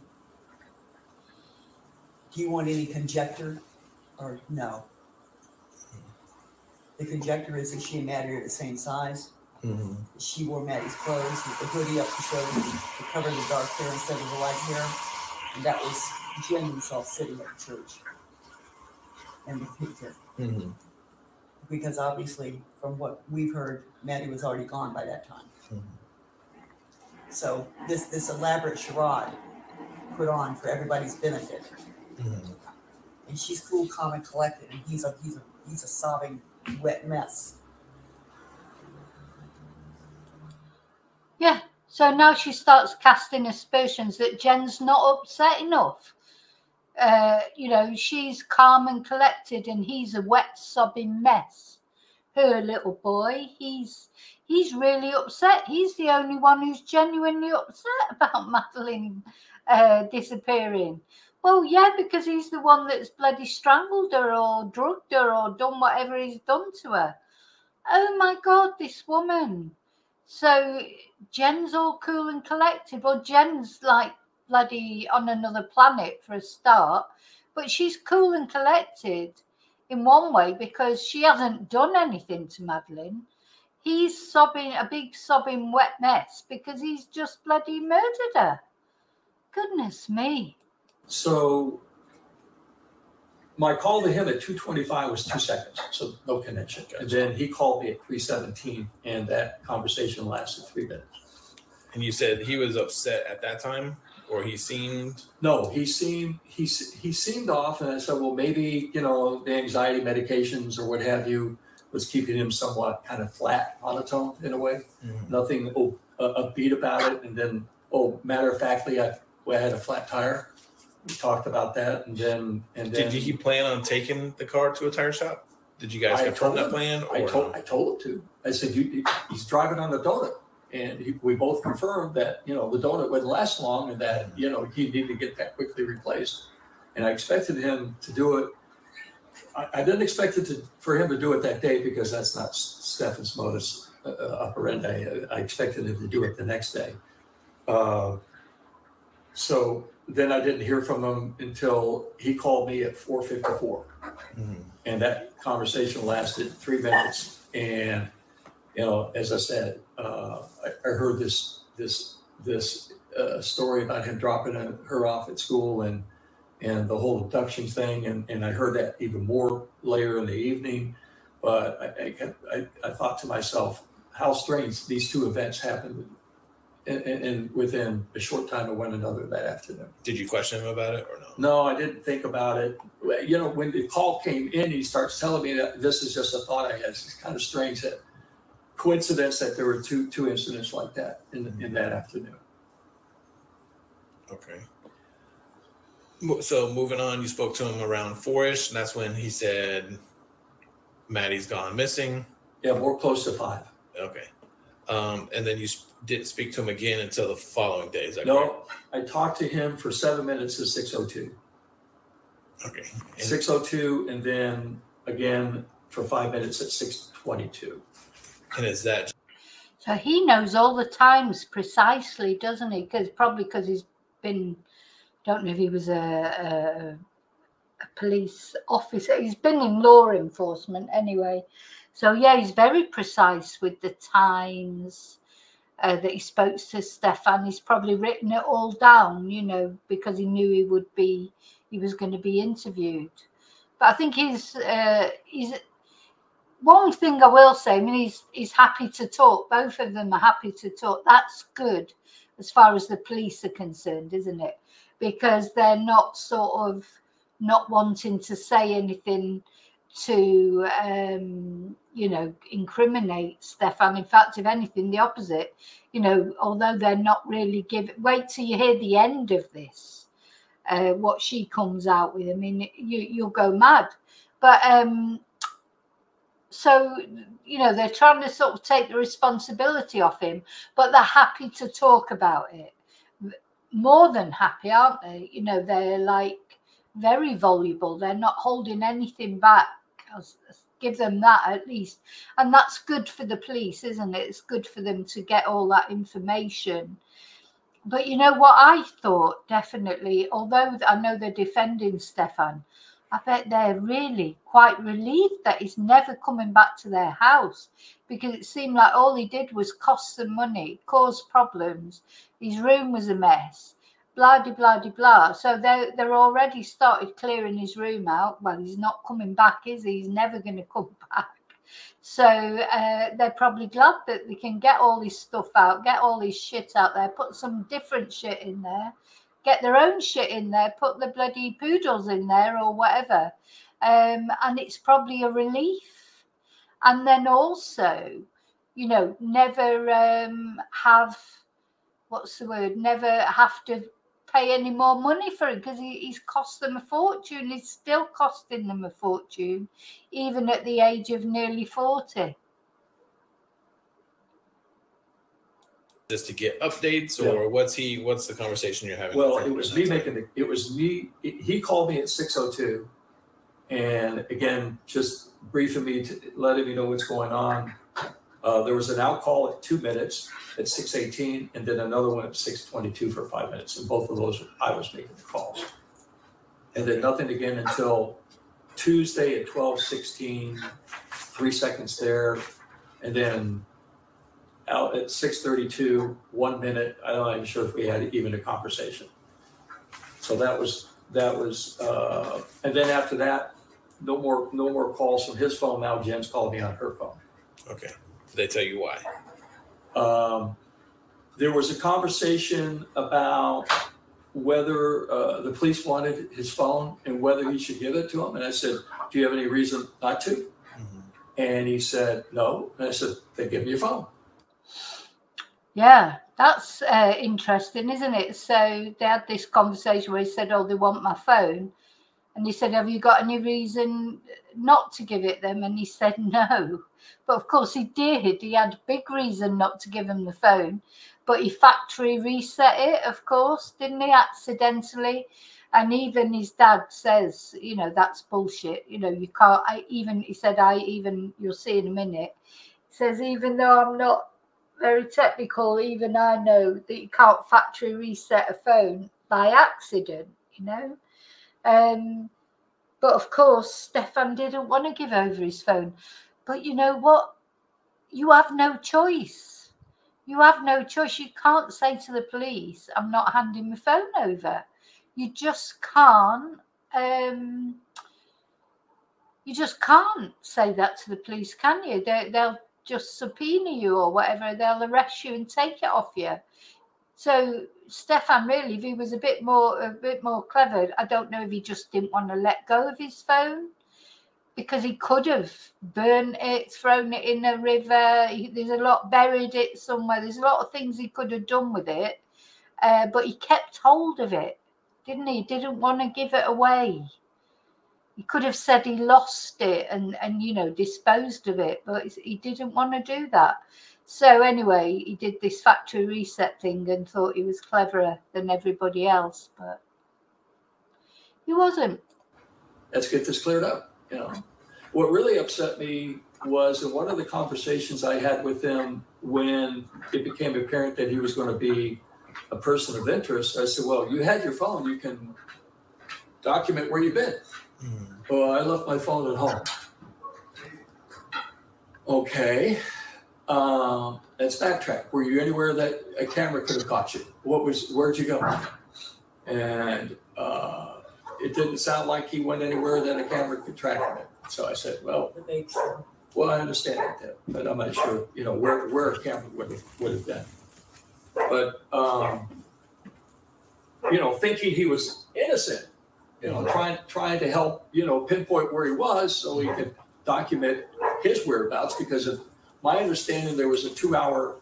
do you want any conjecture or no? The conjecture is that she and Maddie are the same size. Mhm. She wore Maddie's clothes with the hoodie up to show, to cover the dark hair instead of the light hair. And that was Jen himself sitting at the church. in the picture, Mhm. because obviously, from what we've heard, Maddie was already gone by that time. Mhm. So this, this elaborate charade put on for everybody's benefit. Mhm. And she's cool, calm, and collected, and he's a, he's a, he's a sobbing, wet mess. Yeah. So now she starts casting aspersions that Jen's not upset enough. Uh, you know, she's calm and collected, and he's a wet, sobbing mess. Her little boy, he's he's really upset. He's the only one who's genuinely upset [LAUGHS] about Madeline uh, disappearing. Well, yeah, because he's the one that's bloody strangled her or drugged her or done whatever he's done to her. Oh my God, this woman. So Jen's all cool and collected. Well, Jen's like bloody on another planet for a start, but she's cool and collected in one way because she hasn't done anything to Madeline. He's sobbing a big sobbing wet mess because he's just bloody murdered her. Goodness me. So my call to him at two twenty-five was two seconds, so no connection. And then he called me at three seventeen, and that conversation lasted three minutes. And you said he was upset at that time, or he seemed. No, he seemed he he seemed off, and I said, well, maybe you know the anxiety medications or what have you was keeping him somewhat kind of flat, monotone in a way. Mhm. Nothing oh, uh, upbeat about it, and then oh, matter of factly, I, I had a flat tire. We talked about that, and then and then Did he plan on taking the car to a tire shop? Did you guys I confirm told that him. plan? Or I told I told him to. I said, you, he's driving on the donut. And he, we both confirmed that, you know, the donut wouldn't last long and that, you know, he needed to get that quickly replaced. And I expected him to do it. I, I didn't expect it to, for him to do it that day because that's not Stephan's modus uh, uh, operandi. I expected him to do it the next day. Uh, so then I didn't hear from him until he called me at 454 Mhm. and that conversation lasted three minutes. And you know, as I said, uh, I, I heard this this this uh, story about him dropping her off at school and and the whole abduction thing, and, and I heard that even more later in the evening. But I, I, kept- I, I thought to myself, how strange these two events happened, and, and, within a short time of one another that afternoon. Did you question him about it or no? No, I didn't think about it. You know, when the call came in, he starts telling me that this is just a thought I had. It's kind of strange that coincidence that there were two two incidents like that in in that afternoon. Okay. So moving on, you spoke to him around four-ish, and that's when he said Maddie's gone missing. Yeah, more close to five. Okay. Um, and then you didn't speak to him again until the following day. Is that No, I talked to him for seven minutes at six oh two. Okay. And, Six oh two, and then again for five minutes at six twenty-two. and is that So he knows all the times precisely, doesn't he? Because probably because he's been, don't know if he was a, a, a police officer. He's been in law enforcement anyway. So yeah, he's very precise with the times uh, that he spoke to Stephan. He's probably written it all down, you know, because he knew he would be, he was going to be interviewed. But I think he's uh, he's one thing I will say, I mean, he's he's happy to talk. Both of them are happy to talk. That's good as far as the police are concerned, isn't it? Because they're not sort of not wanting to say anything to um, you know incriminate Stephan. In fact, if anything, the opposite. You know, although they're not really giving. Wait till you hear the end of this. Uh, what she comes out with. I mean, you you'll go mad. But um, so you know they're trying to sort of take the responsibility off him but they're happy to talk about it more than happy aren't they you know they're like very voluble they're not holding anything back give them that at least. And that's good for the police isn't it? It's good for them to get all that information. But you know what i thought definitely although i know they're defending stephan I bet they're really quite relieved that he's never coming back to their house because it seemed like all he did was cost them money, cause problems. His room was a mess, blah de blah de blah. So they they're already started clearing his room out. Well, he's not coming back, is he? He's never going [LAUGHS] to come back. So uh, they're probably glad that they can get all this stuff out, get all this shit out there, put some different shit in there get their own shit in there, put the bloody poodles in there or whatever. Um, and it's probably a relief. And then also, you know, never um, have what's the word? Never have to pay any more money for it because he, he's cost them a fortune. He's still costing them a fortune, even at the age of nearly 40. just to get updates, or what's he? What's the conversation you're having? Well, it was me time? making the, it was me, he called me at six oh two. And again, just briefing me, to letting me know what's going on. Uh, there was an out call at two minutes at six eighteen, and then another one at six twenty-two for five minutes, and both of those, I was making the calls. And then nothing again until Tuesday at twelve sixteen, three seconds there, and then out at six thirty-two, one minute, I'm not even sure if we had even a conversation. So that was, that was, uh, and then after that, no more, no more calls from his phone. Now Jen's calling me on her phone. Okay. Did they tell you why? Um, there was a conversation about whether uh, the police wanted his phone and whether he should give it to him. And I said, Do you have any reason not to? Mm-hmm. And he said, No. And I said, Then give me your phone. Yeah, that's uh, interesting, isn't it? So they had this conversation where he said, "Oh, they want my phone," and he said, "Have you got any reason not to give it them?" And he said, "No." But of course, he did. He had big reason not to give him the phone, but he factory reset it, of course, didn't he? Accidentally. And even his dad says, you know, that's bullshit. You know, you can't. I even he said, I even you'll see in a minute. He says, even though I'm not very technical, even I know that you can't factory reset a phone by accident, you know. Um, but of course, Stephan didn't want to give over his phone. But you know what? You have no choice. You have no choice. You can't say to the police, I'm not handing my phone over. You just can't. Um, you just can't say that to the police, can you? They, they'll just subpoena you or whatever. They'll arrest you and take it off you. So Stephan, really, if he was a bit more a bit more clever, I don't know if he just didn't want to let go of his phone because he could have burnt it, thrown it in a river. He, there's a lot buried it somewhere. There's a lot of things he could have done with it, uh, but he kept hold of it, didn't he? He didn't want to give it away. He could have said he lost it and and you know disposed of it, but he didn't want to do that. So anyway, he did this factory reset thing and thought he was cleverer than everybody else, but he wasn't. let's get this cleared up, you know. What really upset me was in one of the conversations I had with him when it became apparent that he was going to be a person of interest, I said, well, you had your phone, you can document where you've been. Mhm. Well, I left my phone at home. Okay. Um, let's backtrack. Were you anywhere that a camera could have caught you? What was, where'd you go? And uh, it didn't sound like he went anywhere that a camera could track him. So I said, well, The big store. well, I understand that, but I'm not sure, you know, where, where a camera would have, would have been. But, um, you know, thinking he was innocent, you know, trying, trying to help, you know, pinpoint where he was so he could document his whereabouts, because of my understanding, there was a two-hour,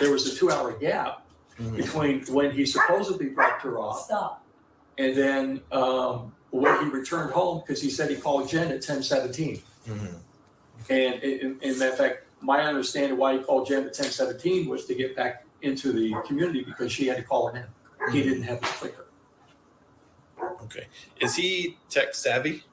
there was a two-hour gap Mhm. between when he supposedly dropped her off Stop. And then, um, when he returned home, because he said he called Jen at ten seventeen. Mhm. And in, fact, my understanding why he called Jen at ten seventeen was to get back into the community because she had to call him in. He didn't have his clicker. Okay. Is he tech savvy?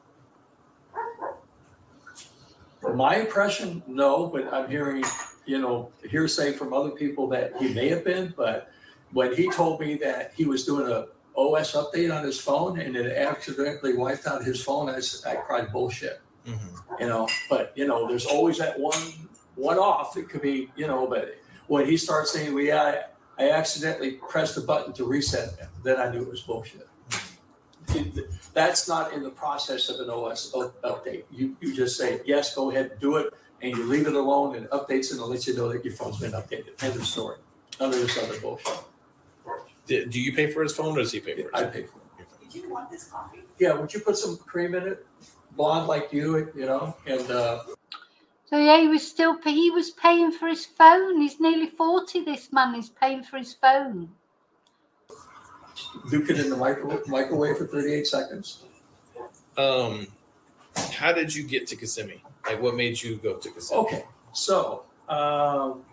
My impression, no, but I'm hearing, you know, hearsay from other people that he may have been, but when he told me that he was doing a OS update on his phone and it accidentally wiped out his phone, I, I cried bullshit. Mhm. you know but you know there's always that one one off it could be you know but when he starts saying well yeah i, I accidentally pressed the button to reset it then i knew it was bullshit. It- that's not in the process of an os update. You you just say yes go ahead do it and you leave it alone and it updates and it'll let you know that your phone's been updated. End of story. None of this other bullshit Do, do you pay for his phone or does he pay for it? i his pay for it Did you want this coffee? yeah would you put some cream in it blonde like you you know and uh So yeah, he was still he was paying for his phone. He's nearly forty. This man is paying for his phone. Duke it in the microwave, microwave for 38 seconds. Um, how did you get to Kissimmee? Like, what made you go to Kissimmee? Okay, so um,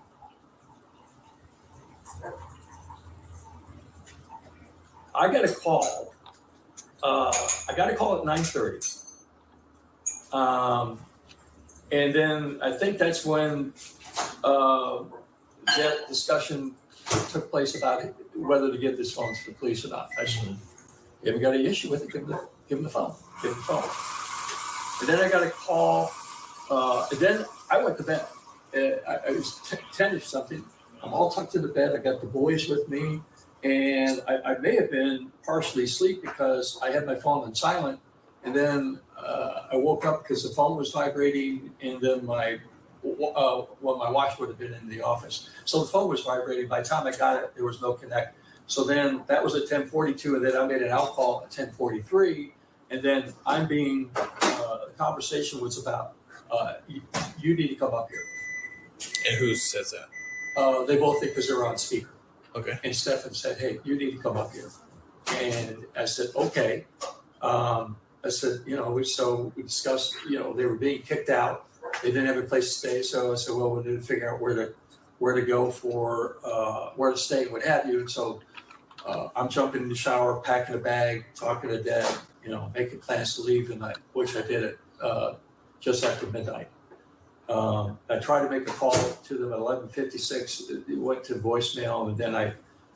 I got a call. Uh, I got a call at 9:30. Um, and then I think that's when uh, that discussion took place about whether to give this phone to the police or not. I said, you haven't got any issue with it, give them the, give him the phone, give them the phone. And then I got a call, uh, and then I went to bed. Uh, I, I was t- 10 or something. I'm all tucked into bed. I got the boys with me. And I, I may have been partially asleep because I had my phone on silent. And then uh, I woke up because the phone was vibrating. And then my, uh, well, my watch would have been in the office. So the phone was vibrating. By the time I got it, there was no connect. So then that was at 1042. And then I made an out call at 1043. And then I'm being, uh, the conversation was about, uh, you, you need to come up here. And who says that? Uh, they both think because they're on speaker. Okay. And Stephan said, hey, you need to come up here. And I said, okay. Um, I said, you know, so we discussed, you know, they were being kicked out. They didn't have a place to stay. So I said, well, we need to figure out where to, where to go for, uh, where to stay, and what have you. And so, uh, I'm jumping in the shower, packing a bag, talking to dad, you know, making plans to leave and I, which I did it, uh, just after midnight. Um, I tried to make a call to them at eleven fifty-six, it went to voicemail, and then I,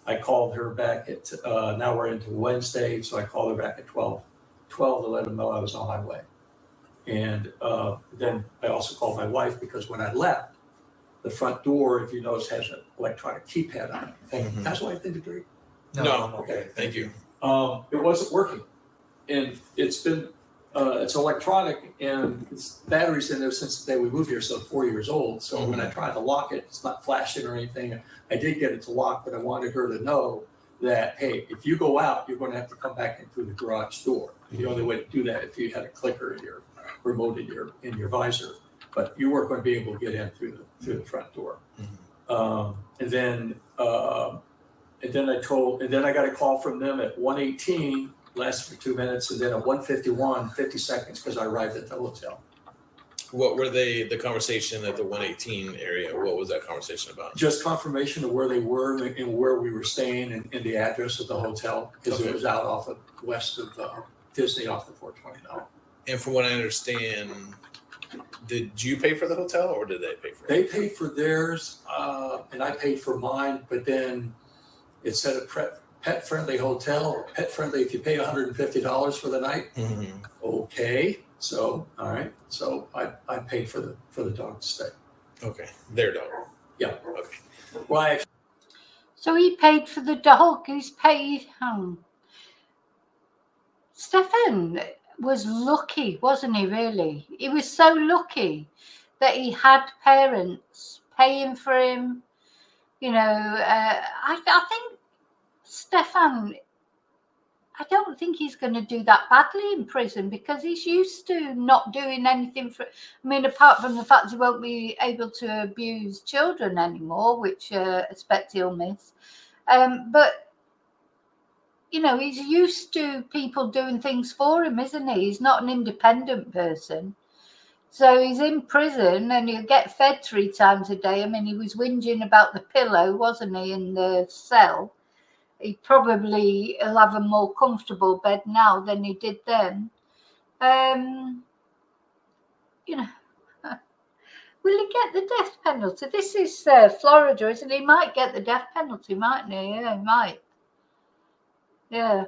I called her back at, uh, now we're into Wednesday, so I called her back at 12, 12 to let them know I was on my way. And, uh, then I also called my wife, because when I left, the front door, if you notice, has an electronic keypad on it. Thank- Mhm. That's why I think it's No, okay. Thank you. um, it wasn't working. And it's been, uh, it's electronic and it's batteries in there since the day we moved here, so four years old. So mm-hmm. when I mm-hmm. tried to lock it, it's not flashing or anything. I did get it to lock, but I wanted her to know that hey, if you go out, you're going to have to come back in through the garage door. Mm-hmm. The only way to do that if you had a clicker in your remote in your in your visor, but you weren't going to be able to get in through the through the front door. Mm-hmm. Um, and then uh, and then I told and then I got a call from them at 118 lasts for two minutes, and then at 151, 50 seconds, because I arrived at the hotel. What were they, the conversation at the 118 area? What was that conversation about? Just confirmation of where they were and where we were staying and, and the address of the hotel, because okay. it was out off of west of uh, Disney off the 420. And from what I understand, did you pay for the hotel or did they pay for it? They paid for theirs, uh, and I paid for mine, but then it said a prep pet friendly hotel, or pet friendly if you pay hundred and fifty dollars for the night. Mhm. Okay, so, all right, so I, I paid for the, for the dog to stay. Okay, their dog. Yeah. Okay. Well, I So he paid for the dog. He's paid. Um, Stephan was lucky, wasn't he? Really, he was so lucky that he had parents paying for him. You know, uh, I, I think Stephan. I don't think he's going to do that badly in prison because he's used to not doing anything for. I mean, apart from the fact he won't be able to abuse children anymore, which uh, I expect he'll miss. Um, but you know, he's used to people doing things for him, isn't he? He's not an independent person. So he's in prison and he'll get fed three times a day. I mean, he was whinging about the pillow, wasn't he, in the cell? He probably will have a more comfortable bed now than he did then. Um, you know, [LAUGHS] will he get the death penalty? This is uh, Florida, isn't he? He might get the death penalty, mightn't he? Yeah, he might. Yeah.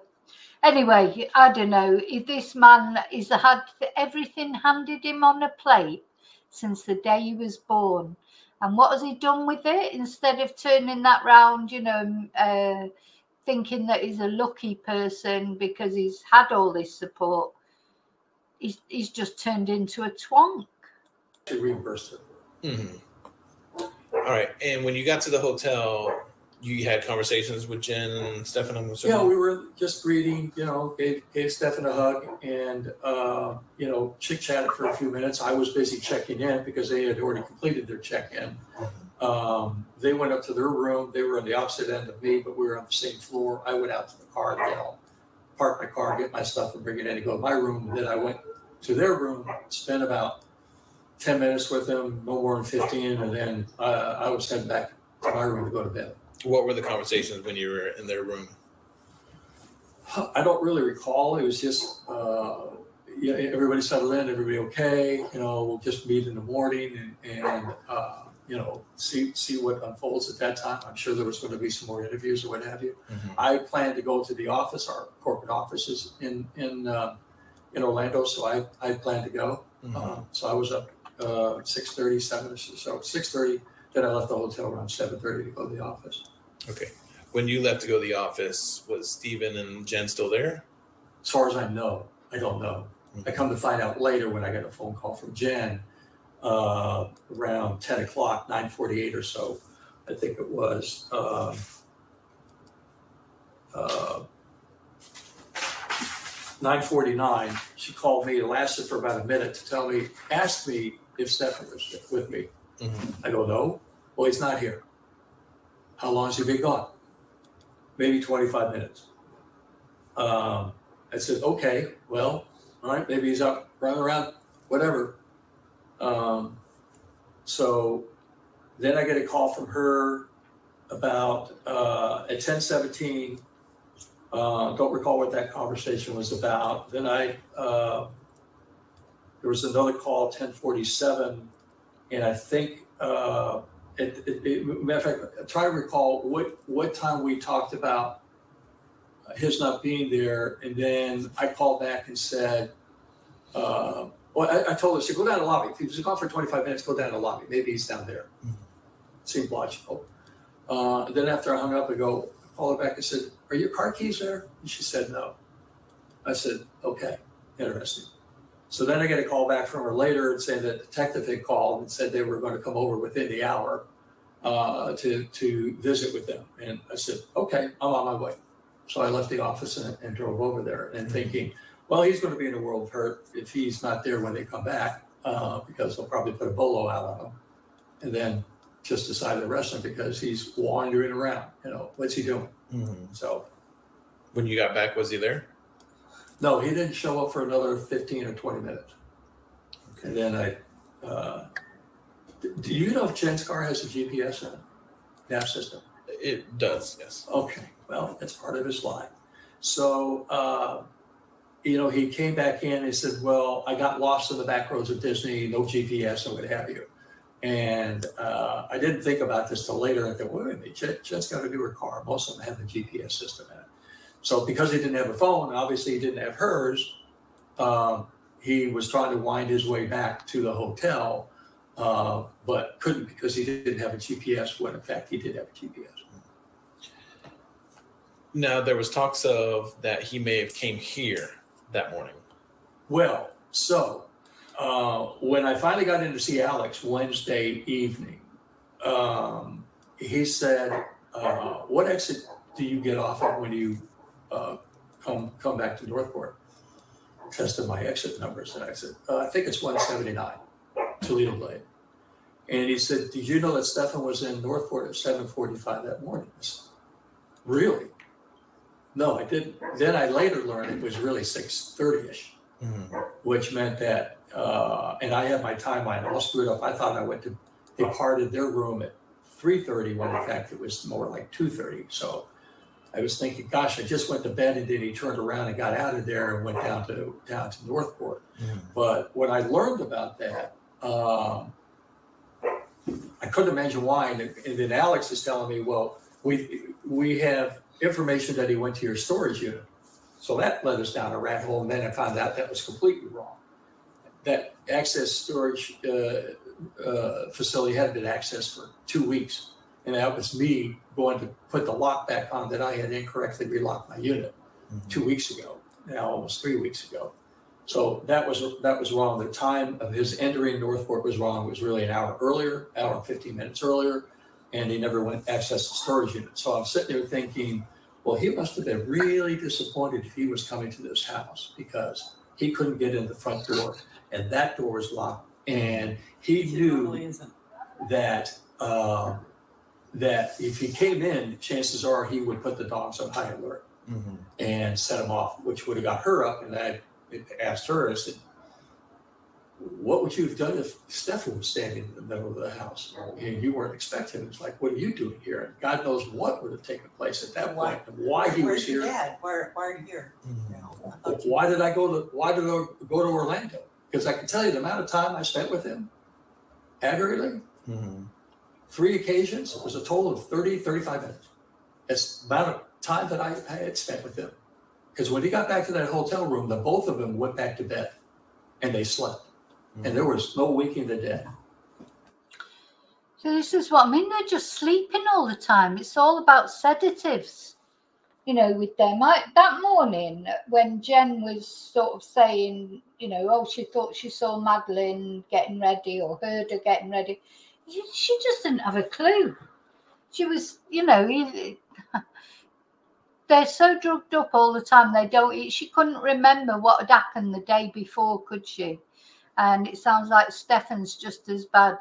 Anyway, I don't know. If This man has had everything handed him on a plate since the day he was born. And what has he done with it? Instead of turning that round, you know, uh, thinking that he's a lucky person because he's had all this support, he's, he's just turned into a twonk. actually reimbursed her. Mhm. All right. And when you got to the hotel, you had conversations with Jen and Stephan. I'm assuming? Yeah, we were just greeting, you know, gave, gave Stephan a hug and, uh, you know, chit chatted for a few minutes. I was busy checking in because they had already completed their check in. Um, they went up to their room. They were on the opposite end of me, but we were on the same floor. I went out to the car, know, park my car, get my stuff and bring it in and go to my room. Then I went to their room, spent about 10 minutes with them, no more than 15. And then uh, I was heading back to my room to go to bed. What were the conversations when you were in their room? I don't really recall. It was just, uh, yeah, everybody settled in, everybody okay. You know, we'll just meet in the morning and, and uh, you know, see see what unfolds at that time. I'm sure there was going to be some more interviews or what have you. I plan to go to the office. Our corporate office is in in uh, in Orlando, so I I plan to go. Mhm. Uh, so I was up uh, six thirty, seven or so. Six thirty. Then I left the hotel around seven thirty to go to the office. Okay. When you left to go to the office, was Steven and Jen still there? As far as I know, I don't know. I come to find out later when I got a phone call from Jen uh, around 10 o'clock, 9:48 or so, I think it was. Um, uh, 9:49. She called me. It lasted for about a minute to tell me, ask me if Stephan was with me. Mhm. I go, no. Well, he's not here. How long has he been gone? Maybe 25 minutes. Um, I said, okay, well, all right, maybe he's up running around, whatever. Um, so then I get a call from her about uh, at 1017. Uh, don't recall what that conversation was about. Then I, uh, there was another call, 1047, and I think, uh, it, it, it, matter of fact, I try to recall what, what time we talked about his not being there, and then I called back and said, uh, well, I, I told her, said, go down to the lobby. If he was gone for 25 minutes, go down to the lobby. Maybe he's down there. Mhm. Seemed logical. Uh, then after I hung up, I go, I called her back and said, are your car keys there? And she said, no. I said, okay, interesting. So then I get a call back from her later and say that the detective had called and said they were going to come over within the hour uh, to, to visit with them. And I said, okay, I'm on my way. So I left the office and, and drove over there and thinking, well, he's going to be in a world of hurt if he's not there when they come back uh, because they'll probably put a bolo out on him and then just decide to arrest him because he's wandering around. You know, what's he doing? Mhm. So, When you got back, was he there? no, he didn't show up for another 15 or 20 minutes. And then I, uh, do you know if Jen's car has a GPS in it? Nav system? It does, yes. Okay, well, that's part of his lie. So, uh, you know, he came back in and said, well, I got lost in the back roads of Disney, no GPS and what have you. And uh, I didn't think about this till later. I thought, wait a minute, Jen, Jen's got a newer car. Most of them have a GPS system in it. So because he didn't have a phone, obviously he didn't have hers, um, he was trying to wind his way back to the hotel, uh, but couldn't because he didn't have a GPS when in fact he did have a GPS. Now there was talks of that he may have came here that morning. Well, so uh, when I finally got in to see Alex Wednesday evening, um, he said, uh, "What exit do you get off at when you uh, come come back to Northport?" Tested my exit numbers, and I said, uh, "I think it's 179, Toledo Blade." And he said, "Did you know that Stephan was in Northport at 7:45 that morning?" I said, really? No, I didn't. Then I later learned it was really 6:30 ish which meant that, uh, and I had my timeline all screwed up. I thought I went to departed their room at three thirty when in fact it was more like two thirty. So I was thinking, gosh, I just went to bed and then he turned around and got out of there and went down to down to Northport. But when I learned about that, um, I couldn't imagine why. And, and then Alex is telling me, well, we we have information that he went to your storage unit. So that led us down a rat hole, and then I found out that was completely wrong. That access storage uh, uh, facility had been accessed for two weeks, and that was me going to put the lock back on that I had incorrectly relocked my unit two weeks ago, now almost three weeks ago. So that was that was wrong. The time of his entering Northport was wrong. It was really an hour earlier, hour and 15 minutes earlier, and he never went access the storage unit. So I'm sitting there thinking, well, he must have been really disappointed if he was coming to this house because he couldn't get in the front door and that door was locked. And he It knew normally that um, that if he came in, chances are he would put the dogs on high alert Mm-hmm. and set them off, which would have got her up. And I asked her, I said, what would you have done if Stephan was standing in the middle of the house and you weren't expecting him? It's like, what are you doing here? And God knows what would have taken place at that Why- point and why he was here. dad? Why, why are you here? Mm-hmm. You know, I thought you- Why did I go to why did I go to Orlando? Because I can tell you the amount of time I spent with him accurately, Mm-hmm. three occasions, it was a total of 30, 35 minutes. It's the amount of time that I, I had spent with him. Because when he got back to that hotel room, the both of them went back to bed and they slept. And there was no waking the dead. So this is what I mean. They're just sleeping all the time. It's all about sedatives, you know, with them. I, that morning when Jen was sort of saying, you know, oh, she thought she saw Madeleine getting ready or heard her getting ready. She, she just didn't have a clue. She was, you know, [LAUGHS] they're so drugged up all the time. They don't. She couldn't remember what had happened the day before, could she? And it sounds like Stephan's just as bad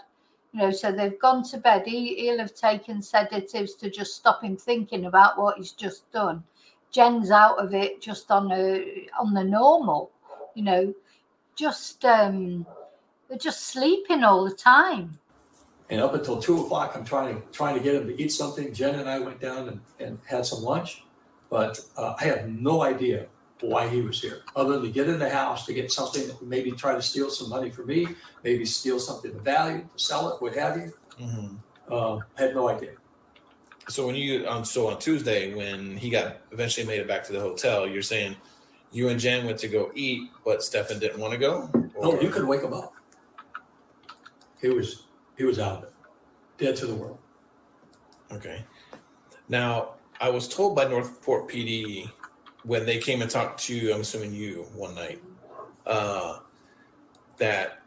you know, so they've gone to bed. He, he'll have taken sedatives to just stop him thinking about what he's just done. Jen's out of it just on a on the normal, you know, just um they're just sleeping all the time. And up until two o'clock, I'm trying to trying to get him to eat something. Jen and I went down and, and had some lunch, but uh, I have no idea why he was here, other than to get in the house to get something, maybe try to steal some money from me, maybe steal something of value, to sell it, what have you. Mm-hmm. Uh, had no idea. So when you um, so on Tuesday when he got eventually made it back to the hotel, you're saying you and Jan went to go eat, but Stephan didn't want to go. No, you could wake him up. He was he was out of it, dead to the world. Okay. Now, I was told by Northport PD when they came and talked to, I'm assuming you one night, uh, that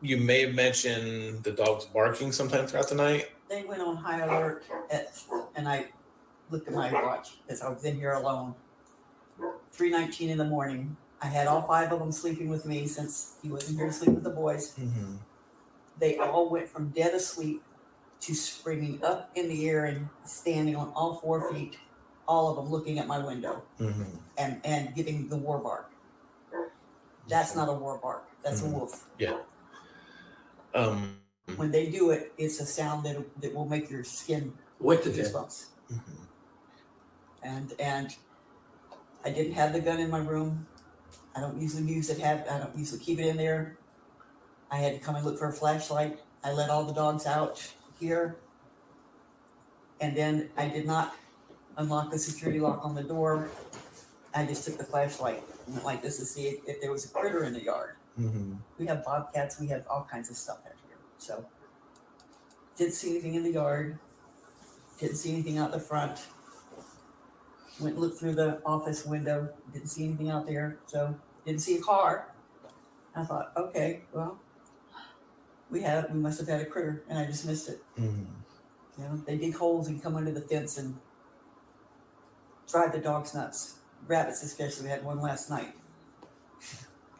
you may have mentioned the dogs barking sometime throughout the night. They went on high alert at, and I looked at my watch because I was in here alone. Three nineteen in the morning. I had all five of them sleeping with me since he wasn't here to sleep with the boys. Mm-hmm. They all went from dead asleep to springing up in the air and standing on all four feet, all of them looking at my window Mm-hmm. and, and giving the war bark. That's not a war bark. That's Mhm. a wolf. Um, When they do it, it's a sound that, that will make your skin Wait to goosebumps. mhm. And, and I didn't have the gun in my room. I don't usually use it, have, I don't usually keep it in there. I had to come and look for a flashlight. I let all the dogs out here. And then I did not unlock the security lock on the door. I just took the flashlight and went like this to see if, if there was a critter in the yard. Mhm. We have bobcats, we have all kinds of stuff out here, so. Didn't see anything in the yard, didn't see anything out the front. Went and looked through the office window, didn't see anything out there, so didn't see a car. I thought, okay, well, we had, we must have had a critter, and I just missed it, Mhm. you know, they dig holes and come under the fence and drive the dogs nuts. Rabbits especially, we had one last night.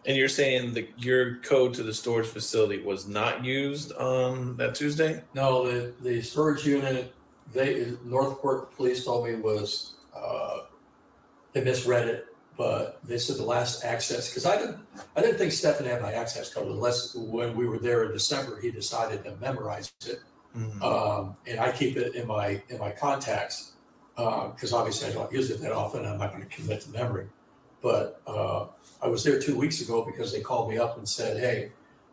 And you're saying that your code to the storage facility was not used on that Tuesday? No, the, the storage unit, they, Northport Police told me was, uh, they misread it, but they said the last access, because I didn't, I didn't think Stephan had my access code unless when we were there in December, he decided to memorize it. Mhm. Um, and I keep it in my, in my contacts, uh, because obviously I don't use it that often, I'm not gonna commit to memory. But, uh, I was there two weeks ago because they called me up and said, hey,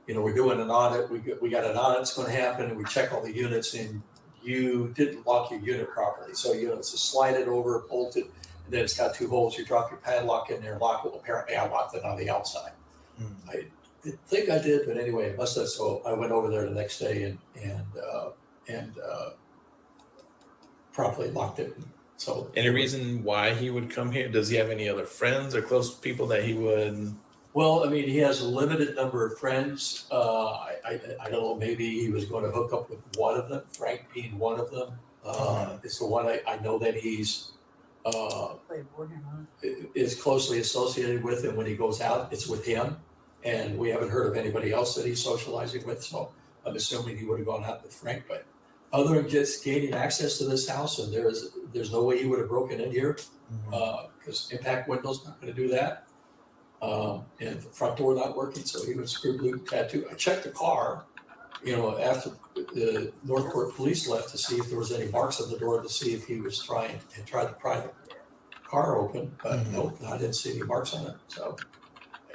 you know, we're doing an audit, we, got- we got an audit that's gonna happen, and we check all the units, and you didn't lock your unit properly, so, you know, it's a slided over, bolted, and then it's got two holes, you drop your padlock in there, lock it, well, apparently I locked it on the outside. Mhm. I didn't think I did, but anyway, I must have, so I went over there the next day and, and, uh, and, uh, properly locked it, so. Any reason why he would come here? Does he have any other friends or close people that he would? Well, I mean, he has a limited number of friends. Uh, I, I, I don't know, maybe he was going to hook up with one of them, Frank being one of them. Uh, it's the one I, I know that he's, uh, Play a board game, huh? i- is closely associated with, and when he goes out, it's with him. And we haven't heard of anybody else that he's socializing with, so I'm assuming he would have gone out with Frank, but other than just gaining access to this house, and there's, there's no way he would have broken in here, uh, because impact window's not gonna do that. Um, and the front door not working, so he was screw blue tattoo. I checked the car, you know, after the Northport police left to see if there was any marks on the door to see if he was trying, and tried to pry the car open, but Mhm. nope, I didn't see any marks on it, so.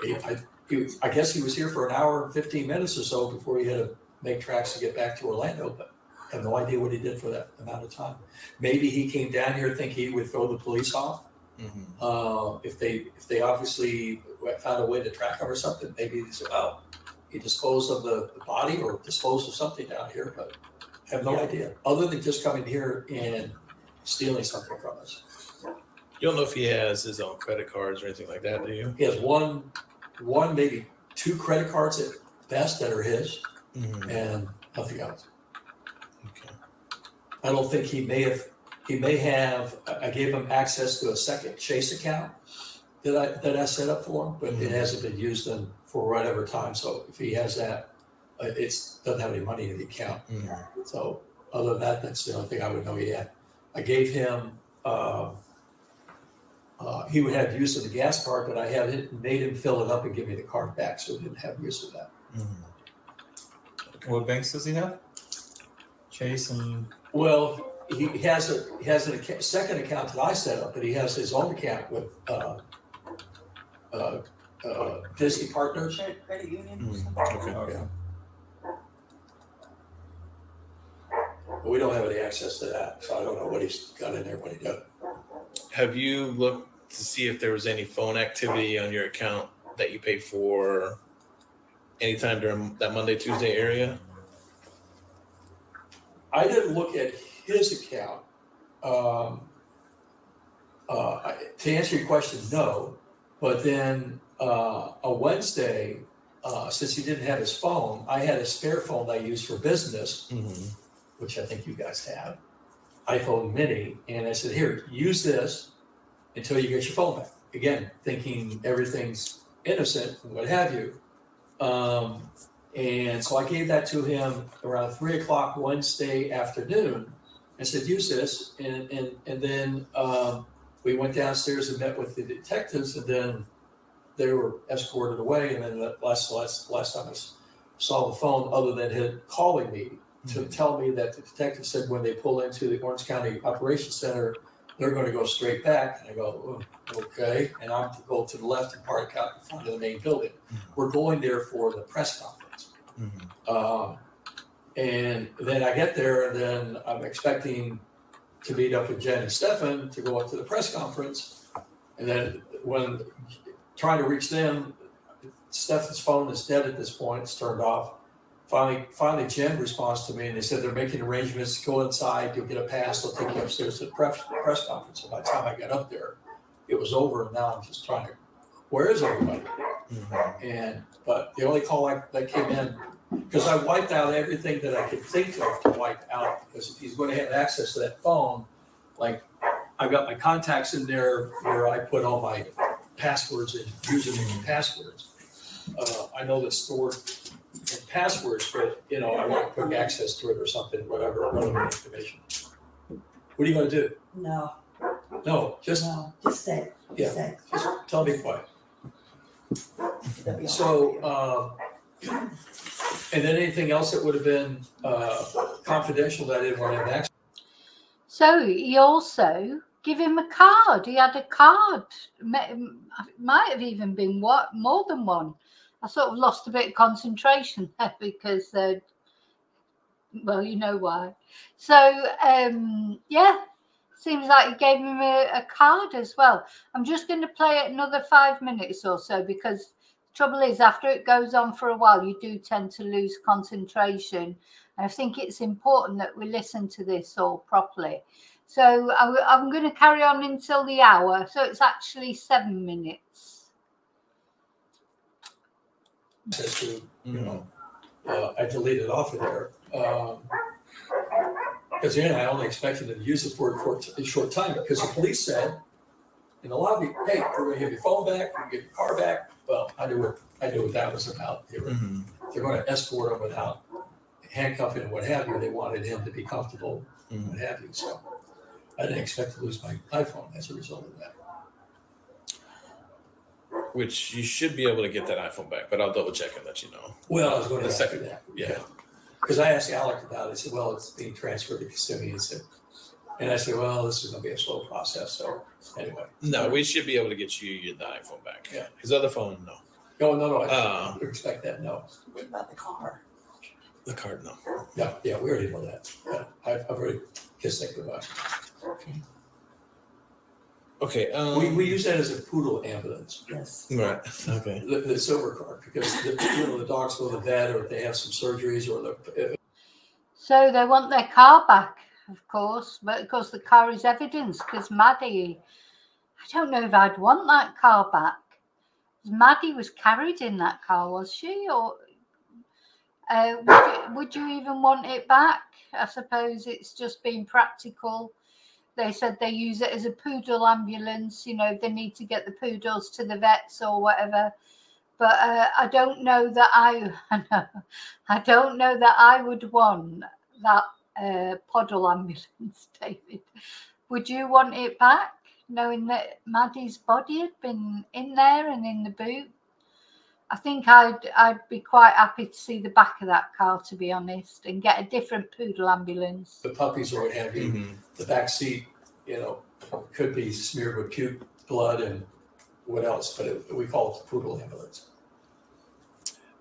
He, I, he, I guess he was here for an hour and fifteen minutes or so before he had to make tracks to get back to Orlando, but I have no idea what he did for that amount of time. Maybe he came down here thinking he would throw the police off, Mhm. uh, if they, if they obviously found a way to track him or something, maybe they said, oh, he disposed of the, the body or disposed of something down here, but I have no idea, other than just coming here and stealing something from us. You don't know if he has his own credit cards or anything like that, do you? He has one, one, maybe two credit cards at best that are his Mhm. and nothing else. I don't think he may have, he may have, I gave him access to a second Chase account that I, that I set up for him, but it Mhm. hasn't been used in, for whatever time, so if he has that, uh, it's, doesn't have any money in the account. Mhm. So, other than that, that's the only thing I would know he had. I gave him, uh, uh, he would have use of the gas card, but I had it, made him fill it up and give me the card back, so he didn't have use of that. Mhm. What banks does he have? Chase and Well, he has a, he has an account, second account that I set up, but he has his own account with, uh, uh, uh, Disney Partners. Credit, credit union Mm, something? okay. Yeah. But we don't have any access to that, so I don't know what he's got in there, what he does. Have you looked to see if there was any phone activity on your account that you paid for anytime during that Monday, Tuesday area? I didn't look at his account. Um, uh, to answer your question, no. But then uh, a Wednesday, uh, since he didn't have his phone, I had a spare phone I used for business, Mhm. which I think you guys have, iPhone Mini, and I said, "Here, use this until you get your phone back." Again, thinking everything's innocent and what have you. Um, and so I gave that to him around three o'clock Wednesday afternoon. I said, use this. And, and, and then um, we went downstairs and met with the detectives, and then they were escorted away. And then the last, last, last time I saw the phone other than him calling me to Mm-hmm. tell me that the detective said when they pull into the Orange County Operations Center, they're going to go straight back. And I go, "Oh, okay. And I'm to go to the left and park out in front of the main building. We're going there for the press conference. Mhm. Um, and then I get there, and then I'm expecting to meet up with Jen and Stephan to go up to the press conference. And then when trying to reach them, Stephan's phone is dead at this point; it's turned off. Finally, finally, Jen responds to me, and they said they're making arrangements. Go inside, you'll get a pass. They'll take you upstairs to the press press conference. So by the time I got up there, it was over, and now I'm just trying to. Where is everybody? Mhm. And but the only call I, that came in because I wiped out everything that I could think of to wipe out. Because if he's going to have access to that phone, like I've got my contacts in there where I put all my passwords and username and passwords. Uh, I know that's stored in passwords, but you know I want quick access to it or something, whatever relevant information. What are you going to do? No, No, just no, just stay. Yeah. Stay. just tell me quiet. That'd So, right. And then anything else that would have been, uh, confidential that I didn't want to have access? So he also give him a card. He had a card. Might have even been what more than one. I sort of lost a bit of concentration [LAUGHS] there because, uh, well, you know why. So um, yeah, seems like he gave him a, a card as well. I'm just going to play it another five minutes or so because trouble is after it goes on for a while, you do tend to lose concentration. And I think it's important that we listen to this all properly. So I, am going to carry on until the hour. So it's actually seven minutes. You know, uh, I deleted off of there. Um, because again, I only expected to use it for a short time because the police said in the lobby, hey, we're going to give your phone back, we're going to give your car back. Well, I knew what, I knew what that was about. They were Mhm. they're going to escort him without handcuffing and what have you. They wanted him to be comfortable and what have you. So I didn't expect to lose my iPhone as a result of that. Which you should be able to get that iPhone back, but I'll double check and let you know. Well, I was going to The second- that. yeah. Because I asked Alec about it. He said, well, it's being transferred to Kissimmee. And, said, and I say, well, this is going to be a slow process. So anyway. No, we should be able to get you your- the iPhone back. Yeah. His other phone, no. No, no, no. I Uh, expect that. No. What about the car? The car, no. Yeah, yeah, we already know that. Yeah, I've, I've already kissed that goodbye. Okay. Um, We, we use that as a poodle ambulance. Yes. right. Okay. the, the silver car because the, you know the dogs go to the vet or they have some surgeries or the So they want their car back, of course, but of course the car is evidence because Maddie, I don't know if I'd want that car back. Maddie was carried in that car, was she? Or uh, would, you, would you even want it back? I suppose it's just being practical. They said they use it as a poodle ambulance, you know, they need to get the poodles to the vets or whatever. But uh, I don't know that I, [LAUGHS] I don't know that I would want that uh, podle ambulance, [LAUGHS] David. Would you want it back, knowing that Maddie's body had been in there and in the boot? I think I'd I'd be quite happy to see the back of that car, to be honest, and get a different poodle ambulance. the puppies or what have you. Mhm. The back seat, you know, could be smeared with puke, blood, and what else? But it, we call it the poodle ambulance.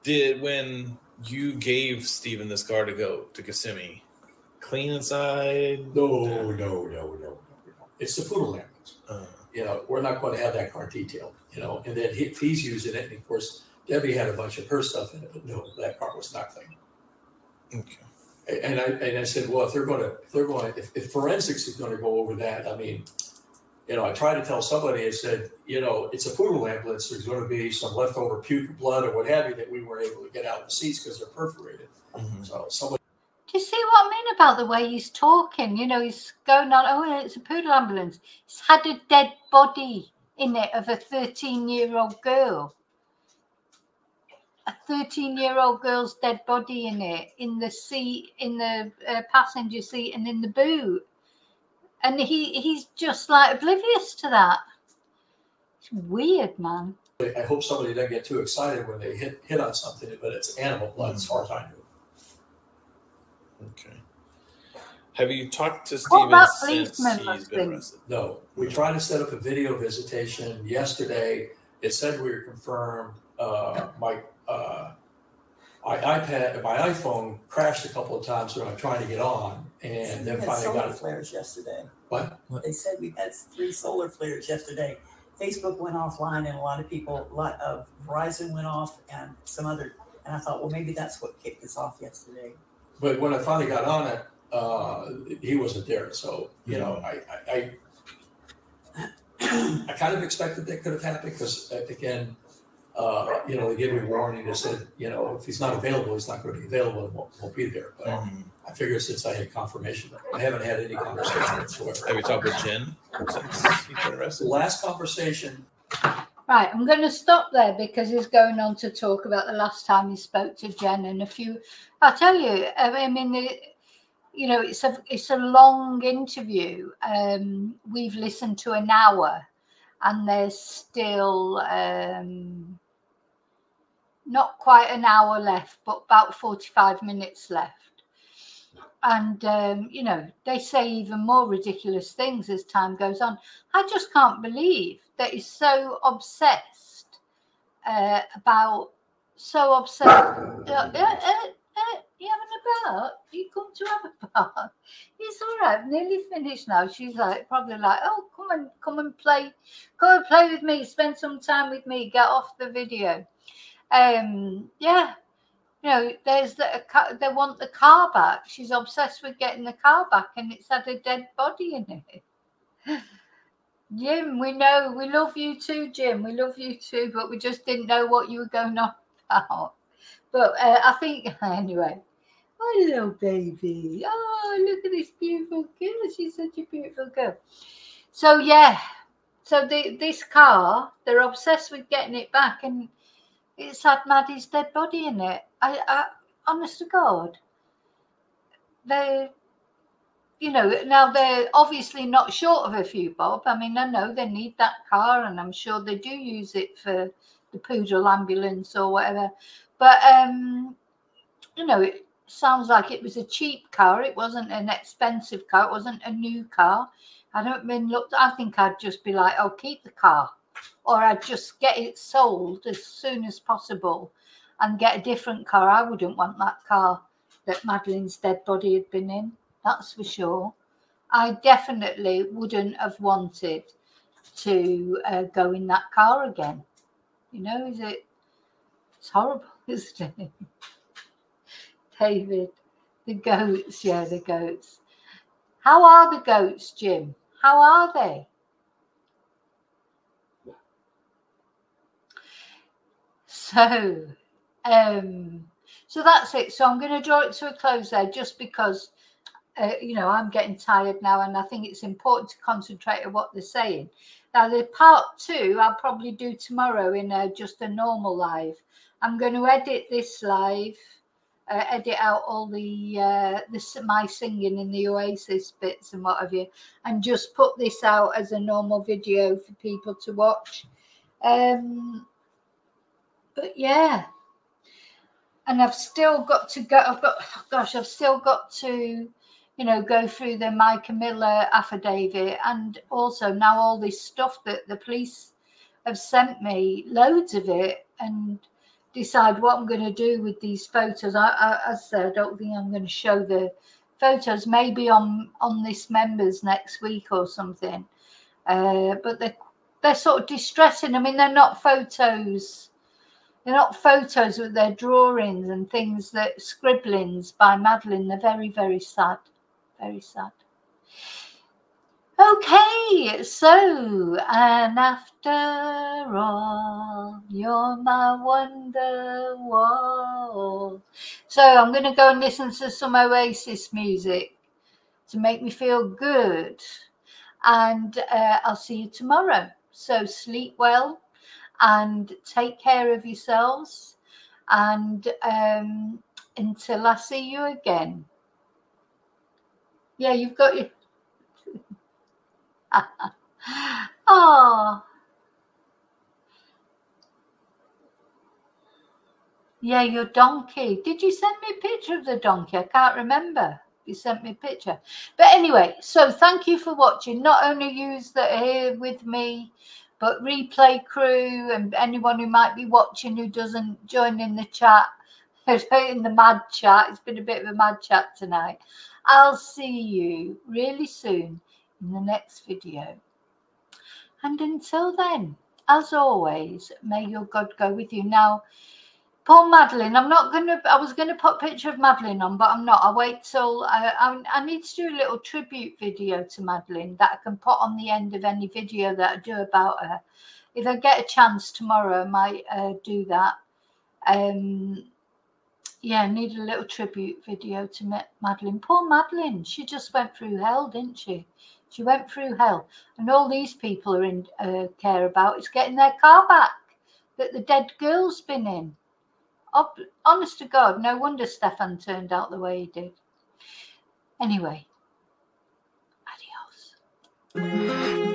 Did when you gave Stephen this car to go to Kissimmee, clean inside? No, no, no, no, no. It's the poodle ambulance. Uh, You know, we're not going to have that car detailed. You know, and then he, if he's using it, and of course Debbie had a bunch of her stuff in it, but no, that car was not clean. okay. And I and I said, well, if they're going to, if they're going, if, if forensics is going to go over that, I mean, you know, I tried to tell somebody, I said, you know, it's a poodle ambulance. There's going to be some leftover puke, blood, or what have you that we weren't able to get out of the seats because they're perforated. Mhm. So somebody, Do you see what I mean about the way he's talking? You know, he's going on, oh, it's a poodle ambulance. It's had a dead body in it of a 13 year old girl. A 13 year old girl's dead body in it, in the seat, in the uh, passenger seat, and in the boot. And he he's just like oblivious to that. It's weird, man. I hope somebody doesn't get too excited when they hit hit on something, but it's animal blood as far as I know. Okay. Have you talked to What Steven about since policemen, he's been Rustin? arrested? No, we tried to set up a video visitation yesterday. It said we were confirmed. Uh, my uh, my iPad, my iPhone crashed a couple of times when I'm trying to get on, and we then had finally solar got it. flares yesterday. What? They said we had three solar flares yesterday. Facebook went offline, and a lot of people, a lot of Verizon went off, and some other. And I thought, well, maybe that's what kicked us off yesterday. But when I finally got on it, uh, he wasn't there. So you know, I I, I, I kind of expected that could have happened because again, uh, you know, they gave me a warning. They said, you know, if he's not available, he's not going to be available and won't, won't be there. But Mhm. I figured since I had confirmation, I haven't had any conversation whatsoever. Have you talked with Jen since he's been The last conversation, Right, I'm going to stop there because he's going on to talk about the last time he spoke to Jen and a few. I tell you, I mean, the, you know, it's a it's a long interview. Um, we've listened to an hour, and there's still um, not quite an hour left, but about forty-five minutes left. And um, you know, they say even more ridiculous things as time goes on. I just can't believe that he's so obsessed uh, about so obsessed. Uh, uh, uh, uh, you having a bath? You come to have a [LAUGHS] bath? It's all right. I've nearly finished now. She's like probably like, oh, come and come and play, come and play with me. Spend some time with me. Get off the video. Um, yeah. You know, there's the a ca- they want the car back. She's obsessed with getting the car back, and it's had a dead body in it. Jim, we know we love you too, Jim. We love you too, but we just didn't know what you were going on about. But uh, I think [LAUGHS] anyway. Hello, baby. Oh, look at this beautiful girl. She's such a beautiful girl. So yeah, so the, this car, they're obsessed with getting it back, and it's had Maddie's dead body in it. I, I honest to God, they you know, now they're obviously not short of a few bob. I mean, I know they need that car, and I'm sure they do use it for the poodle ambulance or whatever. But um, you know, it sounds like it was a cheap car. It wasn't an expensive car. It wasn't a new car. I don't mean looked. I think I'd just be like, "Oh, keep the car," or I'd just get it sold as soon as possible and get a different car. I wouldn't want that car that Madeleine's dead body had been in that's for sure. I definitely wouldn't have wanted to uh, go in that car again. You know, is it? It's horrible, [LAUGHS] isn't it? David, the goats, yeah, the goats. How are the goats, Jim? How are they? So, um, so that's it. So I'm going to draw it to a close there, just because uh, you know, I'm getting tired now, and I think it's important to concentrate on what they're saying. Now, the part two I'll probably do tomorrow in a, just a normal live. I'm going to edit this live, uh, edit out all the uh, this my singing in the Oasis bits and what have you, and just put this out as a normal video for people to watch. Um, but yeah, and I've still got to go. I've got, oh gosh, I've still got to you know, go through the Micah Miller affidavit and also now all this stuff that the police have sent me, loads of it, and decide what I'm going to do with these photos. I, I, as I said, I don't think I'm going to show the photos. Maybe on on this members next week or something. Uh, but they're they're sort of distressing. I mean, they're not photos. They're not photos with their drawings and things that scribblings by Madeleine. They're very very sad very sad. Okay, so and after all, you're my wonder wall. So I'm going to go and listen to some Oasis music to make me feel good, and uh, I'll see you tomorrow. So sleep well and take care of yourselves, and um, until I see you again. Yeah, you've got your. [LAUGHS] oh. Yeah, your donkey. Did you send me a picture of the donkey? I can't remember. You sent me a picture. But anyway, so thank you for watching. Not only yous that are here with me, but replay crew and anyone who might be watching who doesn't join in the chat, [LAUGHS] in the mad chat. It's been a bit of a mad chat tonight. I'll see you really soon in the next video. And until then, as always, may your God go with you. Now, Poor Madeleine. I'm not gonna. I was gonna put a picture of Madeleine on, but I'm not. I wait till I, I. I need to do a little tribute video to Madeleine that I can put on the end of any video that I do about her. If I get a chance tomorrow, I might uh, do that. Um, yeah, I need a little tribute video to Madeleine. Poor Madeleine. She just went through hell, didn't she? She went through hell, and all these people are in uh, care about is getting their car back that the dead girl's been in honest to God, no wonder Stephan turned out the way he did. Anyway, adios.